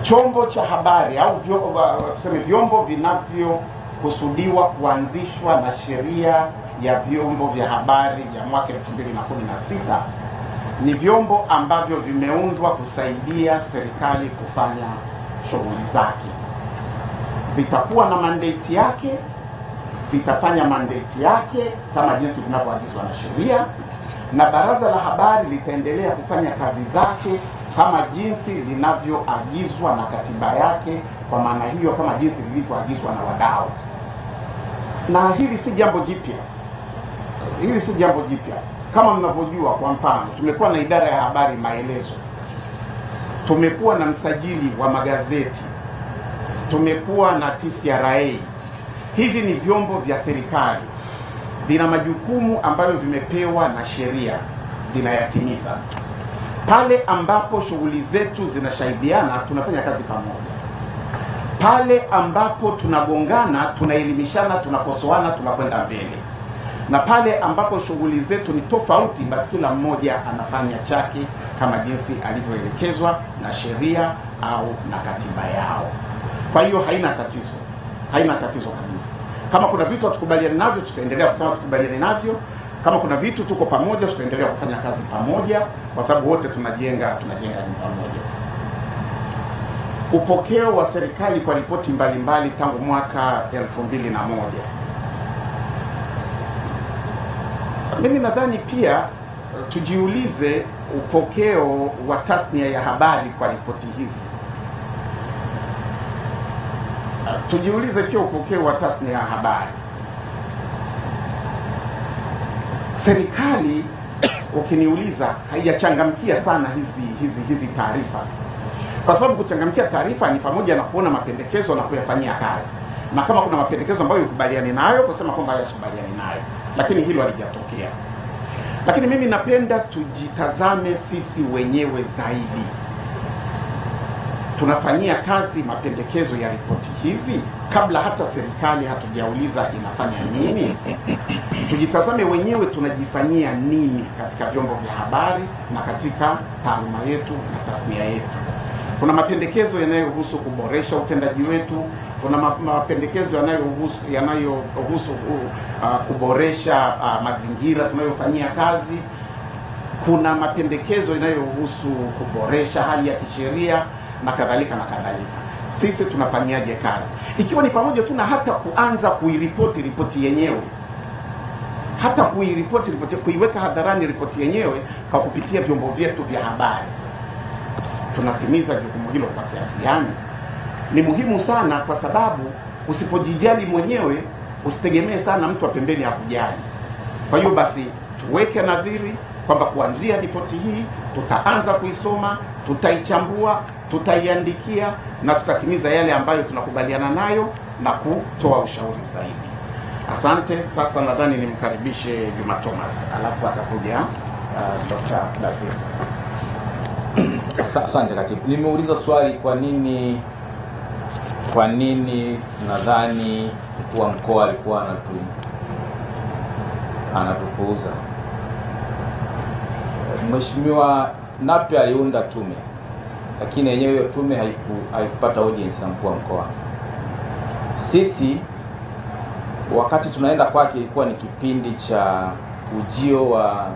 Chombo cha habari au tuseme vyombo vinavyokusudiwa kuanzishwa na sheria ya vyombo vya habari ya mwaka 2016 ni vyombo ambavyo vimeundwa kusaidia serikali kufanya shughuli zake. Vitakuwa na mandate yake, vitafanya mandate yake kama jinsi vinavyoagizwa na sheria, na baraza la habari litaendelea kufanya kazi zake kama jinsi linavyoagizwa na katiba yake, kwa maana hiyo kama jinsi lilivyoagizwa na wadau. Na hili si jambo jipya, hili si jambo jipya. Kama mnavyojua, kwa mfano, tumekuwa na idara ya habari maelezo, tumekuwa na msajili wa magazeti, tumekuwa na TCRA. Hivi ni vyombo vya serikali, vina majukumu ambayo vimepewa na sheria, vinayatimiza. Pale ambapo shughuli zetu zinashahidiana, tunafanya kazi pamoja. Pale ambapo tunagongana, tunaelimishana, tunakosoana, tunakwenda mbele na pale ambapo shughuli zetu ni tofauti, basi kila mmoja anafanya chake kama jinsi alivyoelekezwa na sheria au na katiba yao. Kwa hiyo haina tatizo, haina tatizo kabisa. Kama kuna vitu hatukubaliani navyo, tutaendelea kusema tukubaliane navyo. Kama kuna vitu tuko pamoja, tutaendelea kufanya kazi pamoja, kwa sababu wote tunajenga tunajenga nyumba moja. Upokeo wa serikali kwa ripoti mbalimbali tangu mwaka elfu mbili na moja mimi nadhani pia tujiulize upokeo wa tasnia ya habari kwa ripoti hizi. Tujiulize pia upokeo wa tasnia ya habari. Serikali ukiniuliza, haijachangamkia sana hizi hizi hizi taarifa, kwa sababu kuchangamkia taarifa ni pamoja na kuona mapendekezo na kuyafanyia kazi, na kama kuna mapendekezo ambayo ikubaliani nayo, kusema kwamba yasikubaliani nayo. Lakini hilo halijatokea. Lakini mimi napenda tujitazame sisi wenyewe zaidi, tunafanyia kazi mapendekezo ya ripoti hizi kabla hata serikali hatujauliza inafanya nini, tujitazame wenyewe tunajifanyia nini katika vyombo vya habari na katika taaluma yetu na tasnia yetu. Kuna mapendekezo yanayohusu kuboresha utendaji wetu. Kuna mapendekezo yanayohusu yanayohusu uh, kuboresha uh, mazingira tunayofanyia kazi. Kuna mapendekezo yanayohusu kuboresha hali ya kisheria na kadhalika na kadhalika. Sisi tunafanyaje kazi, ikiwa ni pamoja tu na hata kuanza kuiripoti ripoti yenyewe hata kuiripoti ripoti, kuiweka hadharani ripoti yenyewe kwa kupitia vyombo vyetu vya habari. Tunatimiza jukumu hilo kwa kiasi gani? Ni muhimu sana, kwa sababu usipojijali mwenyewe usitegemee sana mtu wa pembeni akujali. Kwa hiyo basi, tuweke nadhiri kwamba kuanzia ripoti hii tutaanza kuisoma, tutaichambua, tutaiandikia na tutatimiza yale ambayo tunakubaliana nayo na kutoa ushauri zaidi. Asante. Sasa nadhani nimkaribishe Juma Thomas, alafu atakuja uh, Dr. Nazir. Asante katibu, nimeuliza swali, kwa nini kwa nini nadhani mkuu wa mkoa alikuwa anatu anatupuuza. Mheshimiwa Nape aliunda tume, lakini yenyewe hiyo tume haiku, haikupata audience na mkuu wa mkoa. Sisi wakati tunaenda kwake ilikuwa ni kipindi cha ujio wa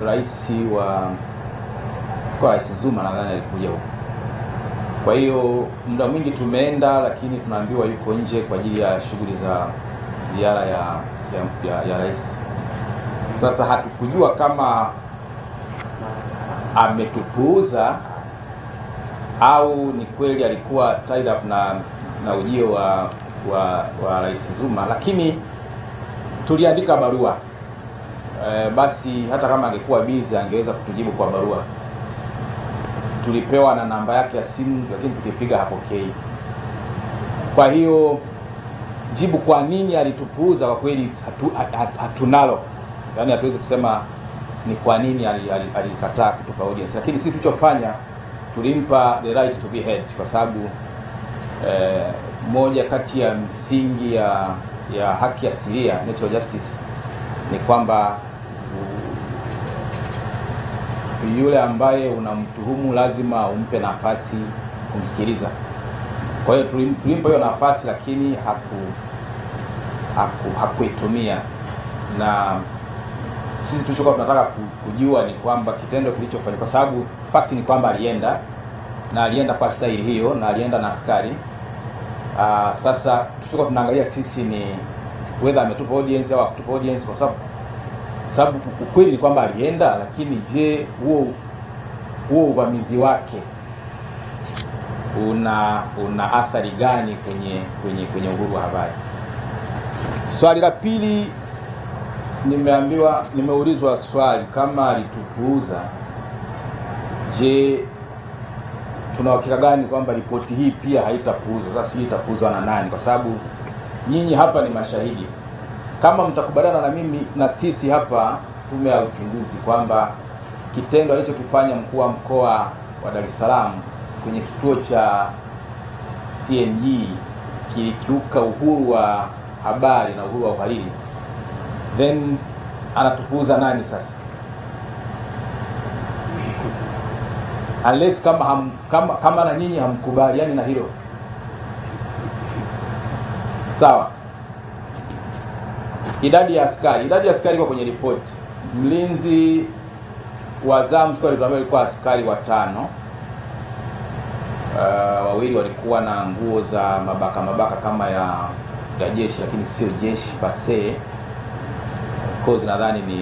rais wa kwa rais Zuma nadhani alikuja huko. Kwa hiyo muda mwingi tumeenda, lakini tunaambiwa yuko nje kwa ajili ya shughuli za ziara ya ya, ya, ya rais. Sasa hatukujua kama ametupuuza au ni kweli alikuwa tied up na na ujio wa wa, wa rais Zuma, lakini tuliandika barua. E, basi hata kama angekuwa busy angeweza kutujibu kwa barua. Tulipewa na namba yake ya simu, lakini tukipiga hapokei. Kwa hiyo jibu kwa nini alitupuuza kwa kweli hatunalo hatu, hatu, hatu yani hatuwezi kusema ni kwa nini ali- ali- alikataa kutupa audience, lakini sisi tulichofanya tulimpa the right to be heard, kwa sababu eh, moja kati ya msingi ya ya haki asilia natural justice ni kwamba yule ambaye unamtuhumu lazima umpe nafasi kumsikiliza. Kwa hiyo tulimpa hiyo nafasi, lakini haku haku hakuitumia, na sisi tulichokuwa tunataka kujua ni kwamba kitendo kilichofanyika, kwa sababu fact ni kwamba alienda na alienda kwa staili hiyo na alienda na askari. Uh, sasa tulichokuwa tunaangalia sisi ni whether ametupa audience au hakutupa audience, kwa sababu sababu ukweli ni kwamba alienda, lakini je, huo huo uvamizi wake una una athari gani kwenye kwenye kwenye uhuru wa habari? Swali la pili, nimeambiwa nimeulizwa swali kama alitupuuza, je, tuna uhakika gani kwamba ripoti hii pia haitapuuzwa? Sasa sijui itapuuzwa na nani, kwa sababu nyinyi hapa ni mashahidi kama mtakubaliana na mimi na sisi hapa tume ya uchunguzi kwamba kitendo alichokifanya mkuu wa mkoa wa Dar es Salaam kwenye kituo cha CMG kilikiuka uhuru wa habari na uhuru wa uhariri, then anatupuuza nani sasa? Unless kama, ham, kama, kama na nyinyi hamkubaliani na hilo sawa. Idadi ya askari, idadi ya askari iko kwenye ripoti. Mlinzi wa alituambia ilikuwa askari watano. Uh, wawili walikuwa na nguo za mabaka mabaka kama ya ya jeshi, lakini sio jeshi pase. Course nadhani ni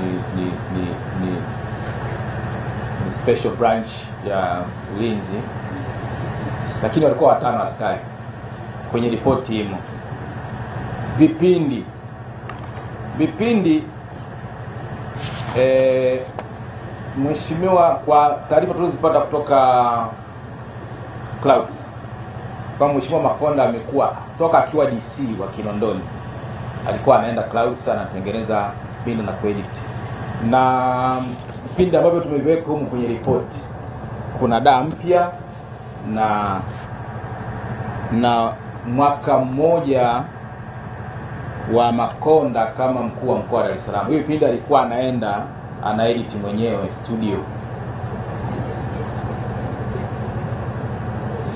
ni ni, ni, ni ni special branch ya ulinzi, lakini walikuwa watano askari. Kwenye ripoti himo vipindi. Vipindi eh, mheshimiwa, kwa taarifa tulizopata kutoka Clouds kwa mheshimiwa Makonda amekuwa toka akiwa DC wa Kinondoni, alikuwa anaenda Clouds anatengeneza pindi na kuedit, na vipindi ambavyo tumeviweka humu kwenye ripoti kuna daa mpya na na mwaka mmoja wa Makonda kama mkuu wa mkoa wa Dar es Salaam. Hiyo pindi alikuwa anaenda anaedit mwenyewe studio.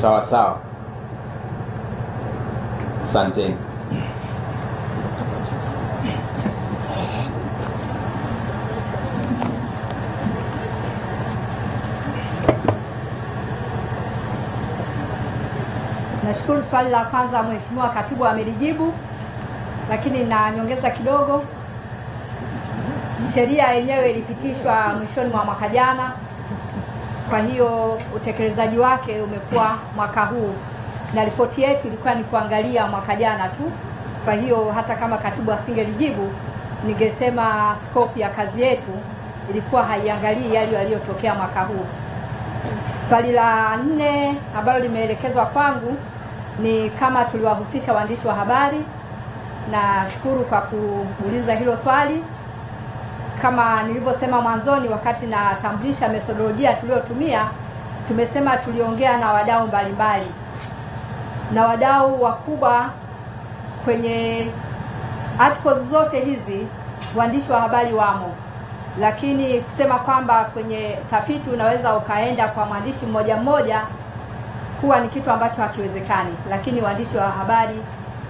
Sawa sawa, asanteni. Nashukuru swali la kwanza Mheshimiwa Katibu amelijibu, lakini na nyongeza kidogo. Sheria yenyewe ilipitishwa mwishoni mwa mwaka jana, kwa hiyo utekelezaji wake umekuwa mwaka huu, na ripoti yetu ilikuwa ni kuangalia mwaka jana tu. Kwa hiyo hata kama katibu asingelijibu, ningesema scope ya kazi yetu ilikuwa haiangalii yale yaliyotokea mwaka huu. Swali la nne ambalo limeelekezwa kwangu ni kama tuliwahusisha waandishi wa habari. Nashukuru kwa kuuliza hilo swali. Kama nilivyosema mwanzoni, wakati natambulisha methodolojia tuliyotumia, tumesema tuliongea na wadau mbalimbali, na wadau wakubwa kwenye articles zote hizi, waandishi wa habari wamo lakini kusema kwamba kwenye tafiti unaweza ukaenda kwa mwandishi mmoja mmoja huwa ni kitu ambacho hakiwezekani, lakini waandishi wa habari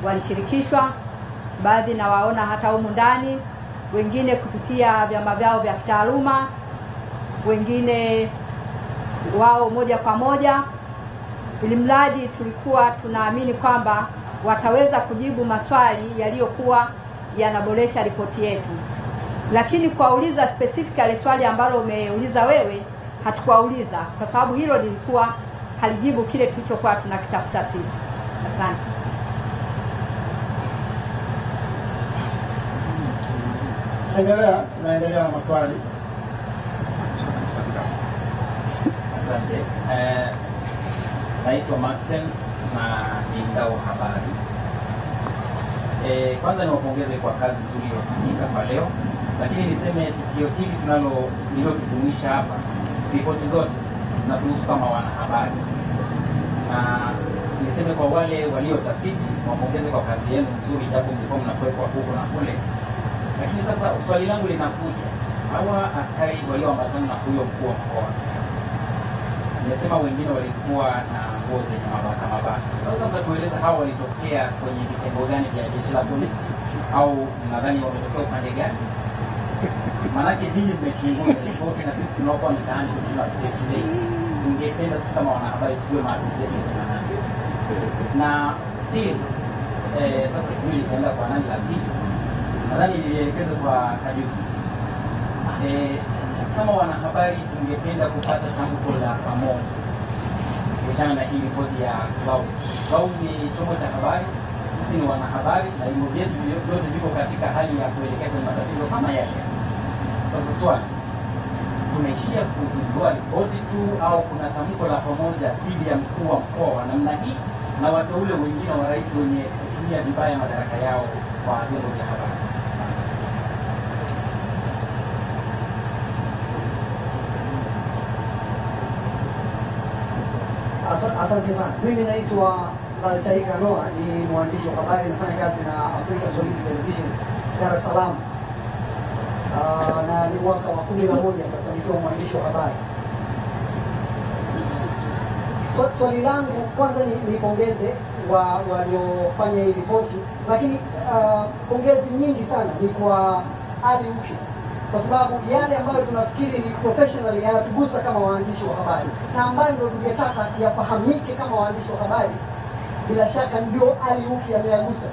walishirikishwa, baadhi nawaona hata humu ndani, wengine kupitia vyama vyao vya kitaaluma, wengine wao moja kwa moja, ili mradi tulikuwa tunaamini kwamba wataweza kujibu maswali yaliyokuwa yanaboresha ripoti yetu. Lakini kuwauliza specifically swali ambalo umeuliza wewe hatukuwauliza. Kwa sababu hilo lilikuwa halijibu kile tulichokuwa tunakitafuta sisi. Asante. Endelea, tunaendelea na maswali. Asante. Eh, naitwa Maxens na ni mdau wa habari. Eh, kwanza niwapongeze kwa kazi nzuri iliyofanyika kwa leo, lakini niseme tukio hili tunalo lililotujumuisha hapa, ripoti zote zinatuhusu kama wanahabari, na niseme kwa wale waliotafiti, wapongeze kwa kazi yenu nzuri, japo mlikuwa mnakwekwa huko na kule. Lakini sasa swali langu linakuja, hawa askari walioambatana na huyo mkuu wa mkoa nimesema wengine walikuwa na nguo zenye mabaka mabaka. Naweza mkatueleza hawa walitokea kwenye vitengo gani vya jeshi la polisi au nadhani wametokea upande gani? Maanake hii mmechunguza ripoti na sisi tunaokuwa mtaani tuna Tungependa sisi kama wanahabari tuwe ni nani. Na pili, eh, sasa sijui nitaenda kwa nani, lakini nadhani nilielekeza kwa Kajubi. Eh, sisi kama wanahabari tungependa kupata tamko la pamoja kuhusiana na hii ripoti ya Clouds. Clouds ni chombo cha habari, sisi ni wanahabari na vyombo vyetu vyote viko katika hali ya kuelekea kwenye matatizo kama yale. Sasa swali, tunaishia kuzindua ripoti tu au kuna tamko la pamoja dhidi ya mkuu wa mkoa wa namna hii na wateule wengine wa rais wenye kutumia vibaya madaraka yao kwa vyombo vya habari? Asante sana. Mimi naitwa Taika Noa, ni mwandishi wa habari, nafanya kazi na Afrika Swahili Television Dar es Salaam. Uh, na ni mwaka wa kumi na moja sasa nikiwa mwandishi wa habari. So, Swali langu kwanza ni nipongeze wa waliofanya hii ripoti, lakini uh, pongezi nyingi sana ni kwa Ali Uki kwa sababu yale ambayo tunafikiri ni professional yanatugusa kama waandishi wa habari na ambayo ndio tungetaka yafahamike kama waandishi wa habari, bila shaka ndio Ali Uki ameyagusa.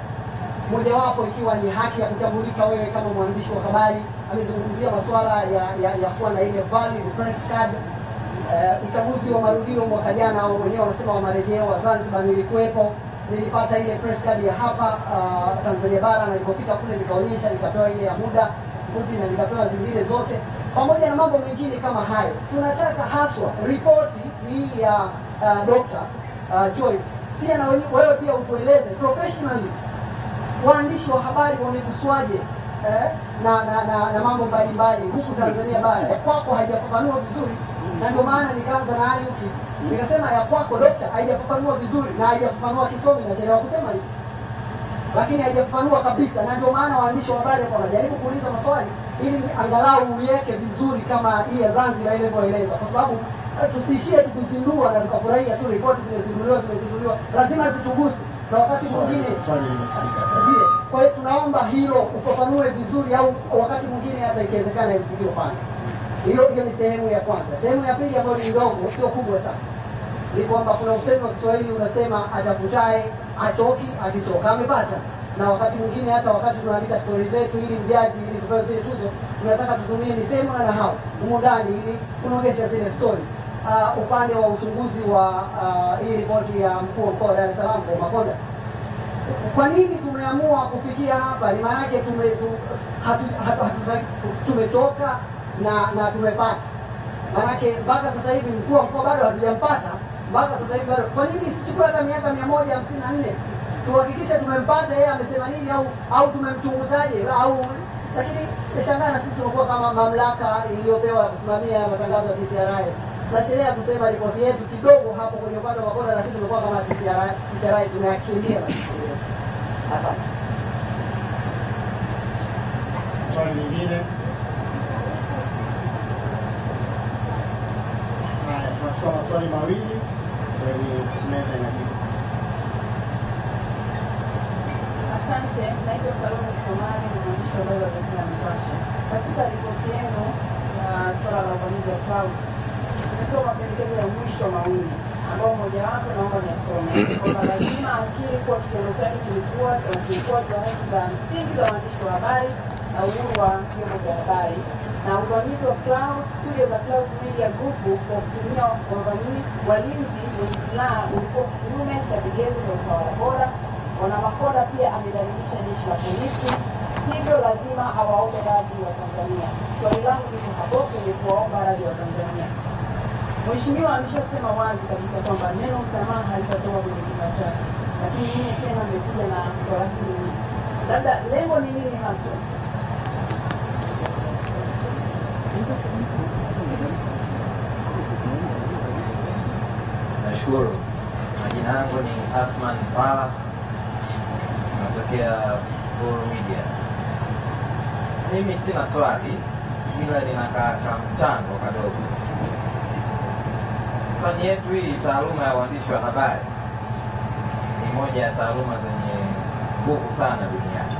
Mojawapo ikiwa ni haki ya kutambulika wewe kama mwandishi wa habari. Amezungumzia masuala ya, ya, ya kuwa na ile value press card. uh, uchaguzi wa marudio mwaka jana, au wenyewe wanasema wa marejeo wa Zanzibar, nilikuwepo nilipata ile press card ya hapa uh, Tanzania bara, na nilipofika kule nikaonyesha, nikapewa ile ya muda fupi na nikapewa zingine zote, pamoja na mambo mengine kama hayo. Tunataka haswa ripoti hii ya uh, Dr. uh, Joyce pia na wewe pia utueleze professionally waandishi wa habari wamekuswaje eh, na, na, na, na mambo mbalimbali huku Tanzania bara. Ya kwako haijafafanua vizuri, na ndio maana nikaanza na Ayuki nikasema ya kwako dokta haijafafanua vizuri na haijafafanua kisomi, nachelewa kusema hivi lakini haijafafanua kabisa, na ndio maana waandishi wa habari wanajaribu kuuliza maswali ili angalau uiweke vizuri kama hii ya Zanzibar ilivyoeleza, kwa sababu eh, tusiishie tukuzindua na tukafurahia tu ripoti zimezinduliwa zimezinduliwa, lazima zituguse na wakati mwingine Ndiyo. Kwa hiyo tunaomba hilo ufafanue vizuri, au wakati mwingine hata ikiwezekana MCQ pana hiyo. Hiyo ni sehemu ya kwanza. Sehemu ya pili ambayo ni ndogo, sio kubwa sana, ni kwamba kuna usemi wa Kiswahili unasema atafutaye achoki, akichoka amepata. Na wakati mwingine hata wakati tunaandika stori zetu ili mjaji, ili tupewe zile tuzo, tunataka tutumie misemo na nahau humo ndani ili kunogesha zile stori. Uh, upande wa uchunguzi wa uh, hii ripoti ya mkuu wa mkoa wa Dar es Salaam kwa Makonda kwa nini tumeamua kufikia hapa? Ni maanake tume, tu, hatu, hatu, hatu, tumechoka na na tumepata. Maanake mpaka sasa hivi mkuu wa mkoa bado hatujampata, mpaka sasa hivi bado. Kwa nini isichukue hata miaka mia moja hamsini na nne tuhakikishe tumempata yeye amesema nini, au au tumemchunguzaje au lakini nashangaa na sisi tumekuwa kama mamlaka iliyopewa kusimamia matangazo ya TCRA. Nachelea kusema ripoti yetu kidogo hapo kwenye upande wa kona, na sisi tumekuwa kama TCRA, tunakimbia. Asante. Swali lingine? Haya, tunachukua maswali mawili kwenye meza inajibu. Asante, naitwa Salome Kitomani, ni mwandishi wa habari wa gazeti la Nipashe. Katika ripoti yenu na suala la uvamizi wa Clouds, tumetoa mapendekezo ya mwisho mawili ambao mojawapo naomba nisome kwamba lazima akiri kuwa kitendo chake kilikuwa ukiukwaji wa haki za msingi za waandishi wa habari na uhuru wa vyombo vya habari na uvamizi wa Clouds, studio za Clouds Media Group kwa kutumia walinzi wenye silaha ulikuwa kinyume cha vigezo vya utawala bora. Bwana Makonda pia amedhalilisha jeshi la polisi, hivyo lazima awaombe radhi wa Tanzania. Swali langu liko hapo kwenye kuwaomba radhi wa Tanzania. Mheshimiwa ameshasema wazi kabisa kwamba neno msamaha halitatoka kwenye kinywa chake, lakini mimi tena nimekuja na swala hili, labda lengo ni nini haswa? Nashukuru. Majina yangu ni Athman Pala, natokea Uhuru Media. Mimi sina swali, ila nina kamchango ka kadogo. Fani yetu hii, taaluma ya uandishi wa habari, ni moja ya taaluma zenye nguvu sana duniani,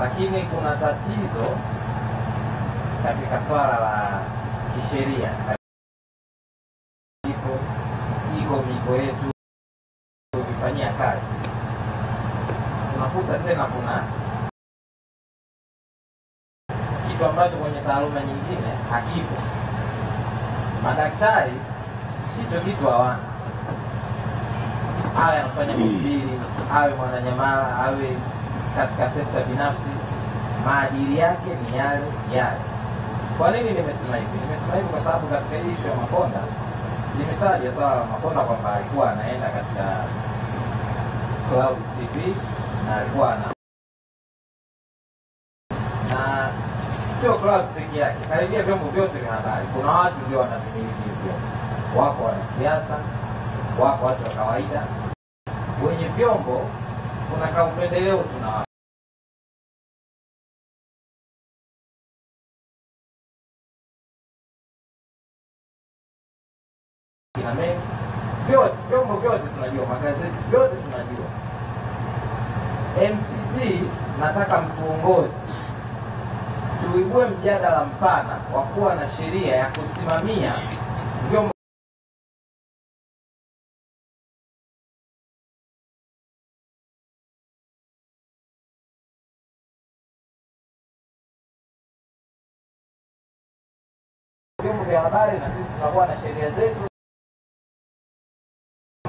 lakini kuna tatizo katika swala la kisheria. Iko iko miko yetu kuvifanyia kazi, unakuta tena kuna kitu ambacho kwenye taaluma nyingine hakipo. Madaktari hicho kitu hawana, awe anafanya mhubiri, awe mwananyamala, awe katika sekta binafsi, maadili yake ni yale yale. Kwa nini nimesema hivi? Nimesema hivi kwa sababu katika hii ishu ya Makonda limetaja swala la Makonda kwamba alikuwa anaenda katika Clouds TV na alikuwa ana na sio Clouds peke yake, karibia vyombo vyote vya habari. Kuna watu ndio wanavimiliki hivyo, wako wanasiasa, wako watu wa kawaida. Wenye vyombo kuna kaupendeleo tuna vyote vyombo vyote tunajua, magazeti vyote tunajua. MCT nataka mtuongozi, tuibue mjadala mpana wa kuwa na sheria ya kusimamia vyombo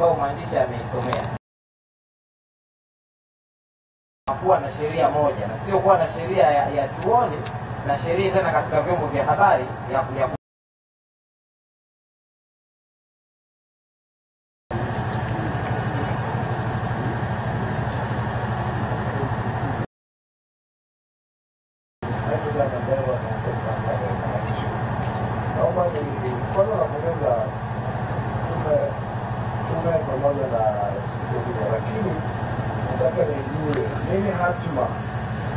ambayo mwandishi ameisomea kuwa na sheria moja na sio kuwa na sheria ya, ya chuoni na sheria tena katika vyombo vya habari ya, ya kwamba ni kwanza napongeza tume tume pamoja na studio hilo, lakini nataka nijue nini hatima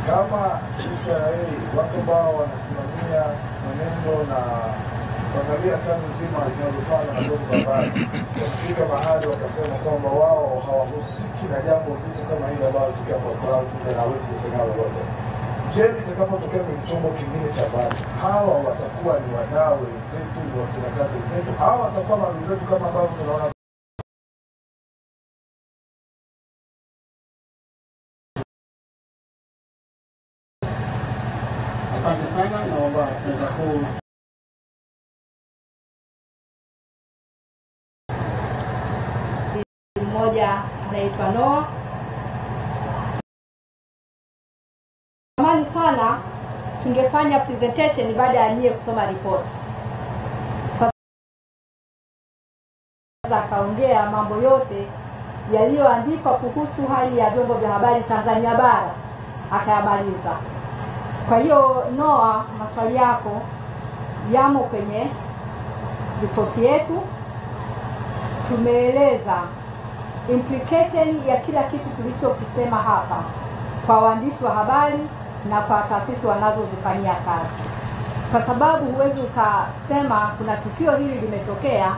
kama TCRA watu ambao wanasimamia mwenendo na kuangalia kazi nzima zinazofanywa na vyombo vya habari wakifika mahali wakasema kwamba wao hawahusiki na jambo zito kama hili ambalo tukia kwa Clouds na hawezi kusema lolote. Je, kitakapotokea kwenye chombo kingine cha habari, hawa watakuwa ni wadau wenzetu, ni watendakazi wenzetu, hawa watakuwa maadui zetu kama ambavyo tunaona Asante sana, mmoja anaitwa. Tamani sana tungefanya presentation baada ya nyie kusoma ripoti, akaongea mambo yote yaliyoandikwa kuhusu hali ya vyombo vya habari Tanzania bara akayamaliza. Kwa hiyo noa maswali yako yamo kwenye ripoti yetu. Tumeeleza implication ya kila kitu tulichokisema hapa kwa waandishi wa habari na kwa taasisi wanazozifanyia kazi, kwa sababu huwezi ukasema kuna tukio hili limetokea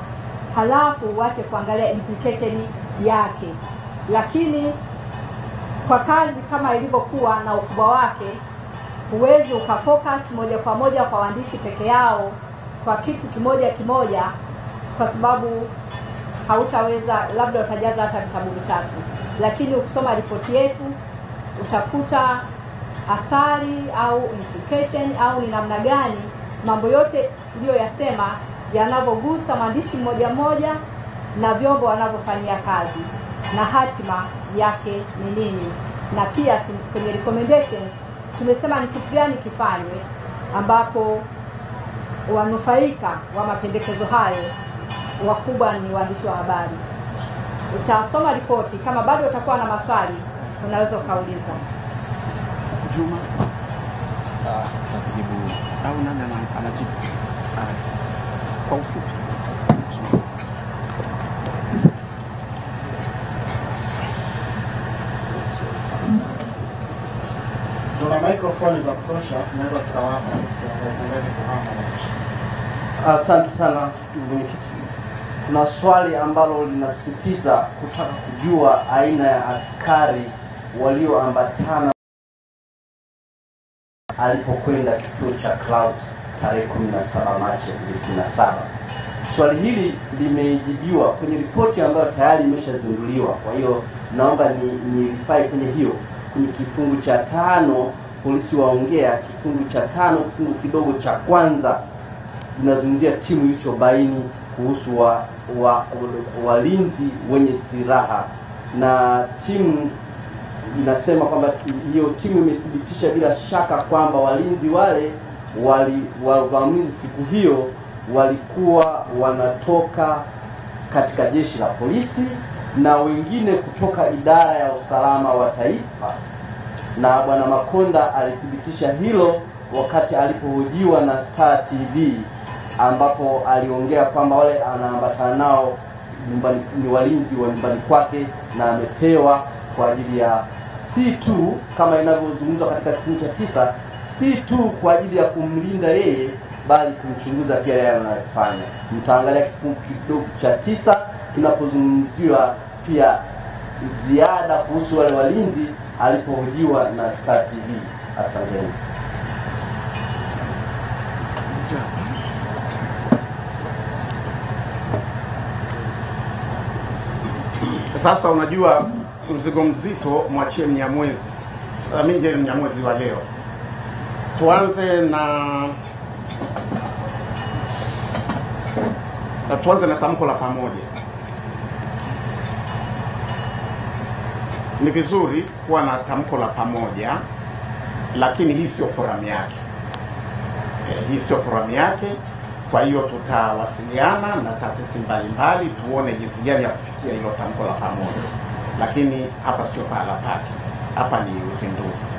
halafu uache kuangalia implication yake. Lakini kwa kazi kama ilivyokuwa na ukubwa wake, huwezi ukafocus moja kwa moja kwa waandishi peke yao kwa kitu kimoja kimoja, kwa sababu hautaweza, labda utajaza hata vitabu vitatu. Lakini ukisoma ripoti yetu utakuta athari au implication au ni namna gani mambo yote tuliyoyasema yanavyogusa mwandishi mmoja mmoja na vyombo wanavyofanyia kazi na hatima yake ni nini, na pia kwenye recommendations tumesema ni kitu gani kifanywe ambapo wanufaika wa mapendekezo hayo wakubwa ni waandishi wa habari. Utasoma ripoti, kama bado utakuwa na maswali unaweza ukauliza. Juma ah, au nani anajibu? Ah, Kwa ufupi maikrofoni za kutosha, tunaweza tukawapa. Asante sana mwenyekiti. Kuna swali ambalo linasisitiza kutaka kujua aina ya askari walioambatana alipokwenda kituo cha Clouds tarehe 17 Machi 2017. Swali hili limejibiwa kwenye ripoti ambayo tayari imeshazinduliwa. Kwa hiyo naomba ni, nirifai kwenye hiyo kwenye kifungu cha tano, polisi waongea kifungu cha tano kifungu kidogo cha kwanza inazungumzia timu ilichobaini kuhusu wa, wa, walinzi wenye silaha na timu inasema kwamba hiyo timu imethibitisha bila shaka kwamba walinzi wale wali wavamizi siku hiyo walikuwa wanatoka katika jeshi la polisi na wengine kutoka idara ya usalama wa taifa, na bwana Makonda alithibitisha hilo wakati alipohojiwa na Star TV ambapo aliongea kwamba wale anaambatana nao nyumbani ni walinzi wa nyumbani kwake na amepewa kwa ajili ya si tu kama inavyozungumzwa katika kifungu cha tisa, si tu kwa ajili ya kumlinda yeye, bali kumchunguza pia yeye anayofanya. Mtaangalia kifungu kidogo cha tisa kinapozungumziwa pia ziada kuhusu wale walinzi alipohojiwa na Star TV. Asanteni. Sasa unajua mzigo mzito mwachie Mnyamwezi. Sasa mimi ndiye Mnyamwezi wa leo. Tuanze na na tuanze na tamko la pamoja. Ni vizuri kuwa na tamko la pamoja, lakini hii sio forum yake. Eh, hii sio forum yake. Kwa hiyo tutawasiliana na taasisi mbalimbali tuone jinsi gani ya kufikia hilo tamko la pamoja, lakini hapa sio pahala pake. Hapa ni uzinduzi.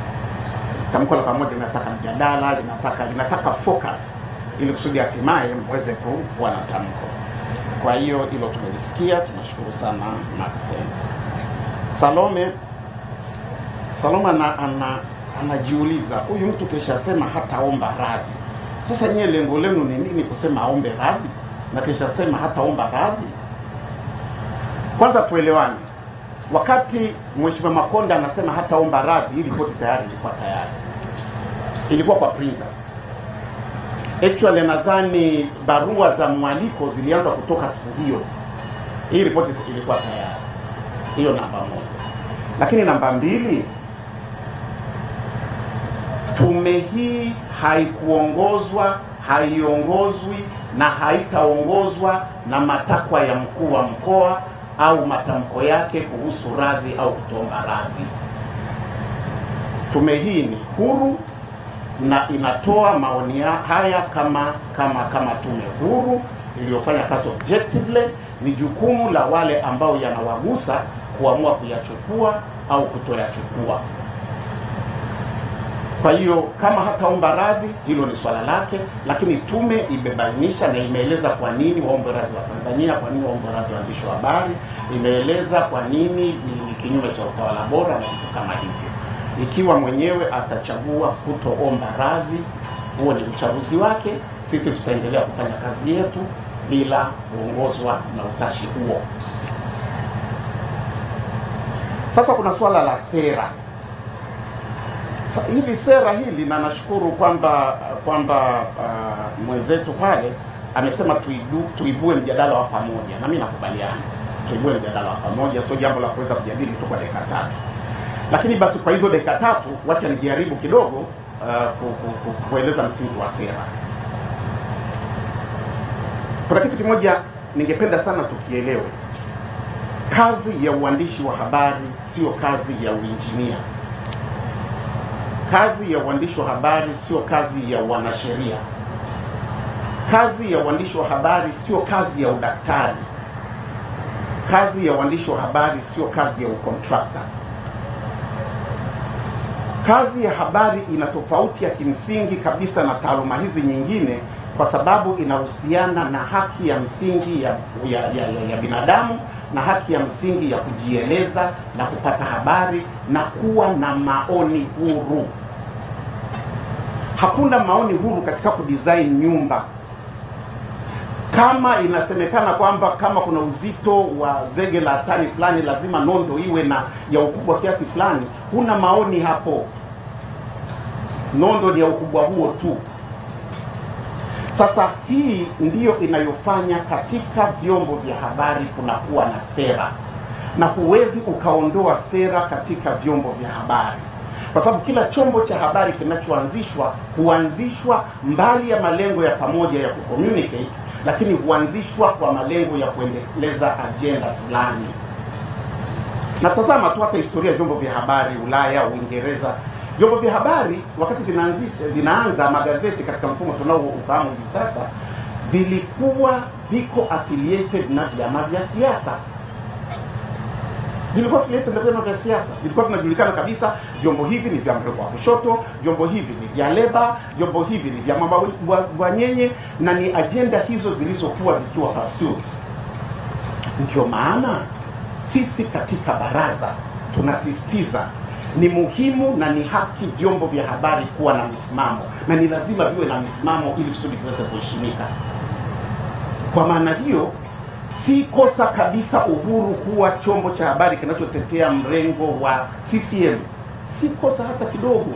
Tamko la pamoja linataka mjadala, linataka linataka focus ili kusudi hatimaye mweze kuwa na tamko. Kwa hiyo hilo tumelisikia, tunashukuru sana Maxence. Salome Salome ana, ana, anajiuliza huyu mtu kesha kishasema hataomba radhi. Sasa nyie lengo lenu ni nini kusema aombe radhi na kesha kishasema hataomba radhi? Kwanza tuelewane, wakati Mheshimiwa Makonda anasema hata omba radhi, hii ripoti tayari ilikuwa tayari, ilikuwa kwa printer. Actually nadhani barua za mwaliko zilianza kutoka siku hiyo, hii ripoti ilikuwa tayari. Hiyo namba moja, lakini namba mbili, tume hii haikuongozwa, haiongozwi na haitaongozwa na matakwa ya mkuu wa mkoa au matamko yake kuhusu radhi au kutomba radhi. Tume hii ni huru na inatoa maoni haya kama kama kama tume huru iliyofanya kazi objectively. Ni jukumu la wale ambao yanawagusa kuamua kuyachukua au kutoyachukua. Kwa hiyo kama hataomba radhi, hilo ni swala lake, lakini tume imebainisha na imeeleza kwa nini waombe radhi wa Tanzania, kwa nini waombe radhi waandishi wa habari, imeeleza kwa nini ni, kinyume cha utawala bora na vitu kama hivyo. Ikiwa mwenyewe atachagua kutoomba radhi, huo ni uchaguzi wake. Sisi tutaendelea kufanya kazi yetu bila kuongozwa na utashi huo. Sasa kuna swala la sera. Hili sera hili na nashukuru kwamba kwamba uh, mwenzetu pale amesema tuibu, tuibue mjadala wa pamoja, na mimi nakubaliana, tuibue mjadala wa pamoja, sio jambo la kuweza kujadili tu kwa dakika tatu. Lakini basi kwa hizo dakika tatu, wacha nijaribu kidogo uh, ku, ku, ku, kueleza msingi wa sera. Kuna kitu kimoja ningependa sana tukielewe. Kazi ya uandishi wa habari sio kazi ya uinjinia. Kazi ya uandishi wa habari sio kazi ya wanasheria. Kazi ya uandishi wa habari sio kazi ya udaktari. Kazi ya uandishi wa habari sio kazi ya ukontrakta. Kazi ya habari ina tofauti ya kimsingi kabisa na taaluma hizi nyingine, kwa sababu inahusiana na haki ya msingi ya, ya, ya, ya, ya binadamu na haki ya msingi ya kujieleza na kupata habari na kuwa na maoni huru. Hakuna maoni huru katika kudesign nyumba. Kama inasemekana kwamba kama kuna uzito wa zege la tani fulani, lazima nondo iwe na ya ukubwa kiasi fulani, huna maoni hapo. Nondo ni ya ukubwa huo tu. Sasa hii ndiyo inayofanya katika vyombo vya habari kunakuwa na sera, na huwezi ukaondoa sera katika vyombo vya habari, kwa sababu kila chombo cha habari kinachoanzishwa huanzishwa mbali ya malengo ya pamoja ya kucommunicate, lakini huanzishwa kwa malengo ya kuendeleza ajenda fulani. Natazama tu hata historia ya vyombo vya habari Ulaya, Uingereza. Vyombo vya habari wakati vinaanzisha vinaanza magazeti katika mfumo tunaoufahamu hivi sasa, vilikuwa viko affiliated na vyama vya siasa vilikuwa affiliated na vyama vya siasa, vilikuwa vinajulikana kabisa, vyombo hivi ni vya mrengo wa kushoto, vyombo hivi ni vya leba, vyombo hivi ni vya mabwanyenye, na ni ajenda hizo zilizokuwa zikiwa pursued. Ndio maana sisi katika baraza tunasisitiza ni muhimu na ni haki vyombo vya habari kuwa na misimamo, na ni lazima viwe na misimamo ili kusudi viweze kuheshimika. Kwa maana hiyo, si kosa kabisa Uhuru kuwa chombo cha habari kinachotetea mrengo wa CCM, si kosa hata kidogo.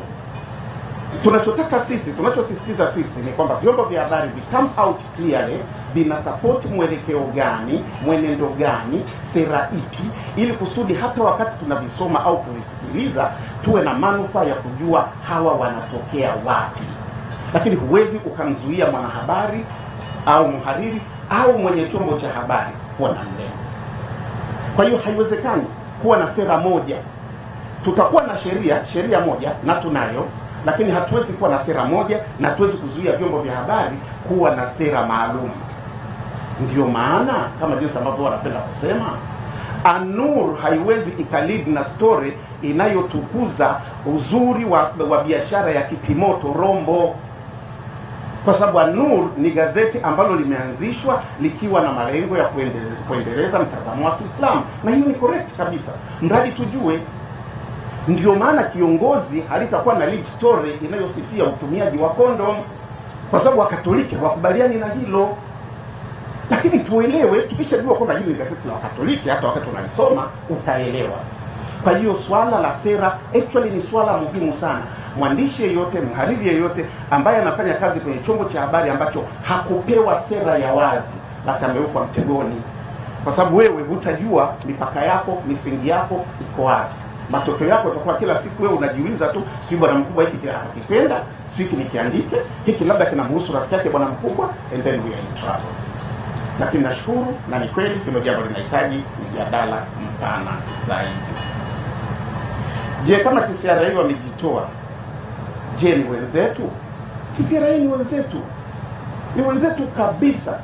Tunachotaka sisi, tunachosisitiza sisi ni kwamba vyombo vya habari vi come out clearly, vina support mwelekeo gani, mwenendo gani, sera ipi, ili kusudi hata wakati tunavisoma au kuvisikiliza tuwe na manufaa ya kujua hawa wanatokea wapi. Lakini huwezi ukamzuia mwanahabari au mhariri au mwenye chombo cha habari kuwa na mlengo. Kwa hiyo haiwezekani kuwa na sera moja. Tutakuwa na sheria sheria moja na tunayo, lakini hatuwezi kuwa na sera moja na hatuwezi kuzuia vyombo vya habari kuwa na sera maalum. Ndiyo maana kama jinsi ambavyo wanapenda kusema Anur haiwezi ikalid na story inayotukuza uzuri wa, wa biashara ya kitimoto Rombo. kwa sababu An-Nur ni gazeti ambalo limeanzishwa likiwa na malengo ya kuendeleza, kuendeleza mtazamo wa Kiislamu, na hiyo ni correct kabisa, mradi tujue. Ndio maana kiongozi halitakuwa na lead story inayosifia utumiaji wa kondom, kwa sababu Wakatoliki hawakubaliani na hilo lakini tuelewe, tukishajua kwamba hili ni gazeti la Wakatoliki, hata wakati unalisoma utaelewa. Kwa hiyo swala la sera actually ni swala muhimu sana. Mwandishi yeyote, mhariri yeyote ambaye anafanya kazi kwenye chombo cha habari ambacho hakupewa sera ya wazi, basi amewekwa mtegoni, kwa sababu wewe hutajua mipaka yako, misingi yako iko wapi. Matokeo yako utakuwa kila siku wewe unajiuliza tu, sijui bwana mkubwa hiki atakipenda, sijui nikiandike, hiki labda kinamhusu rafiki yake bwana mkubwa, and then we are in trouble lakini nashukuru na ni kweli hilo jambo linahitaji mjadala mpana zaidi. Je, kama TCRA wamejitoa, je, ni wenzetu? TCRA ni wenzetu, ni wenzetu kabisa,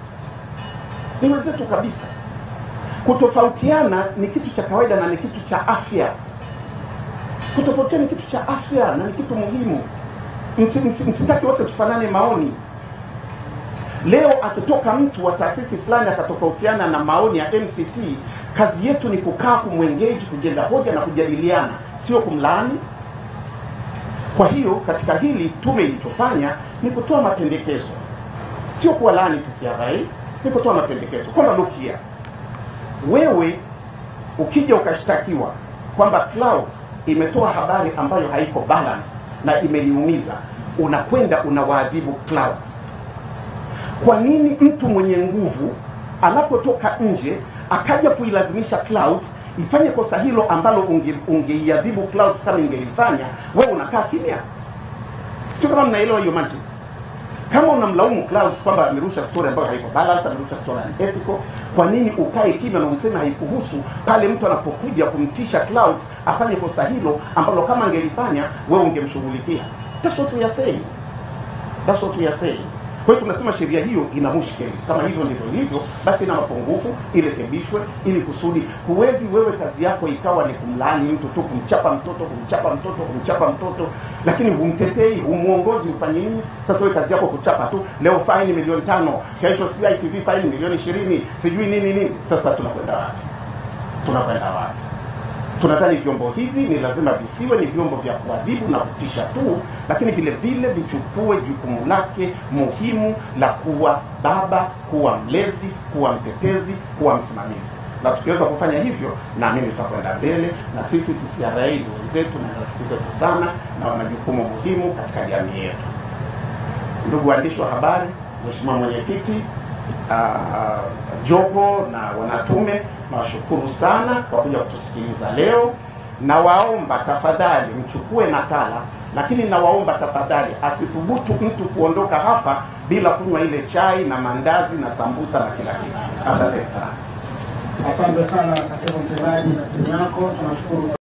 ni wenzetu kabisa. Kutofautiana ni kitu cha kawaida na ni kitu cha afya. Kutofautiana ni kitu cha afya na ni kitu muhimu. Msi- msi- Msitaki wote tufanane maoni. Leo akitoka mtu wa taasisi fulani akatofautiana na maoni ya MCT, kazi yetu ni kukaa kumwengeji, kujenga hoja na kujadiliana, sio kumlaani. Kwa hiyo katika hili tume ilichofanya ni kutoa mapendekezo, sio kuwalaani TCRA, ni kutoa mapendekezo. Kwamba lukia, wewe ukija ukashtakiwa kwamba Clouds imetoa habari ambayo haiko balanced na imeniumiza, unakwenda unawaadhibu Clouds kwa nini mtu mwenye nguvu anapotoka nje akaja kuilazimisha Clouds ifanye kosa hilo ambalo ungeiadhibu unge- Clouds kama ingelifanya, we unakaa kimya? Sio kama mnaelewa hiyo mantiki. Kama unamlaumu Clouds kwamba amerusha story ambayo haiko balance, amerusha story unethical, kwa nini ukae kimya na useme haikuhusu pale mtu anapokuja kumtisha Clouds afanye kosa hilo ambalo kama angelifanya wewe ungemshughulikia? That's what we are saying. That's what we are saying. Kwa hiyo tunasema sheria hiyo ina mushkeli. Kama hivyo ndivyo ilivyo, basi ina mapungufu, irekebishwe ili kusudi. Huwezi wewe kazi yako ikawa ni kumlaani mtu tu, kumchapa mtoto, kumchapa mtoto, kumchapa mtoto, lakini humtetei, humuongozi, ufanye nini? Sasa wewe kazi yako kuchapa tu, leo faini milioni tano, kesho sijui ITV faini milioni ishirini, sijui nini nini. Sasa tunakwenda wapi? Tunakwenda wapi? Tunadhani vyombo hivi ni lazima visiwe ni vyombo vya kuadhibu na kutisha tu, lakini vile vile vichukue jukumu lake muhimu la kuwa baba, kuwa mlezi, kuwa mtetezi, kuwa msimamizi. Na tukiweza kufanya hivyo, naamini tutakwenda mbele, na sisi TCRA ni wenzetu na rafiki zetu sana, na wana jukumu muhimu katika jamii yetu. Ndugu waandishi wa habari, Mheshimiwa Mwenyekiti, uh, jopo na wanatume, nawashukuru sana kwa kuja kutusikiliza leo. Nawaomba tafadhali mchukue nakala, lakini nawaomba tafadhali asithubutu mtu kuondoka hapa bila kunywa ile chai na mandazi na sambusa na kila kitu. Asante sana. Asante sana katibu mtendaji na timu yako, tunashukuru.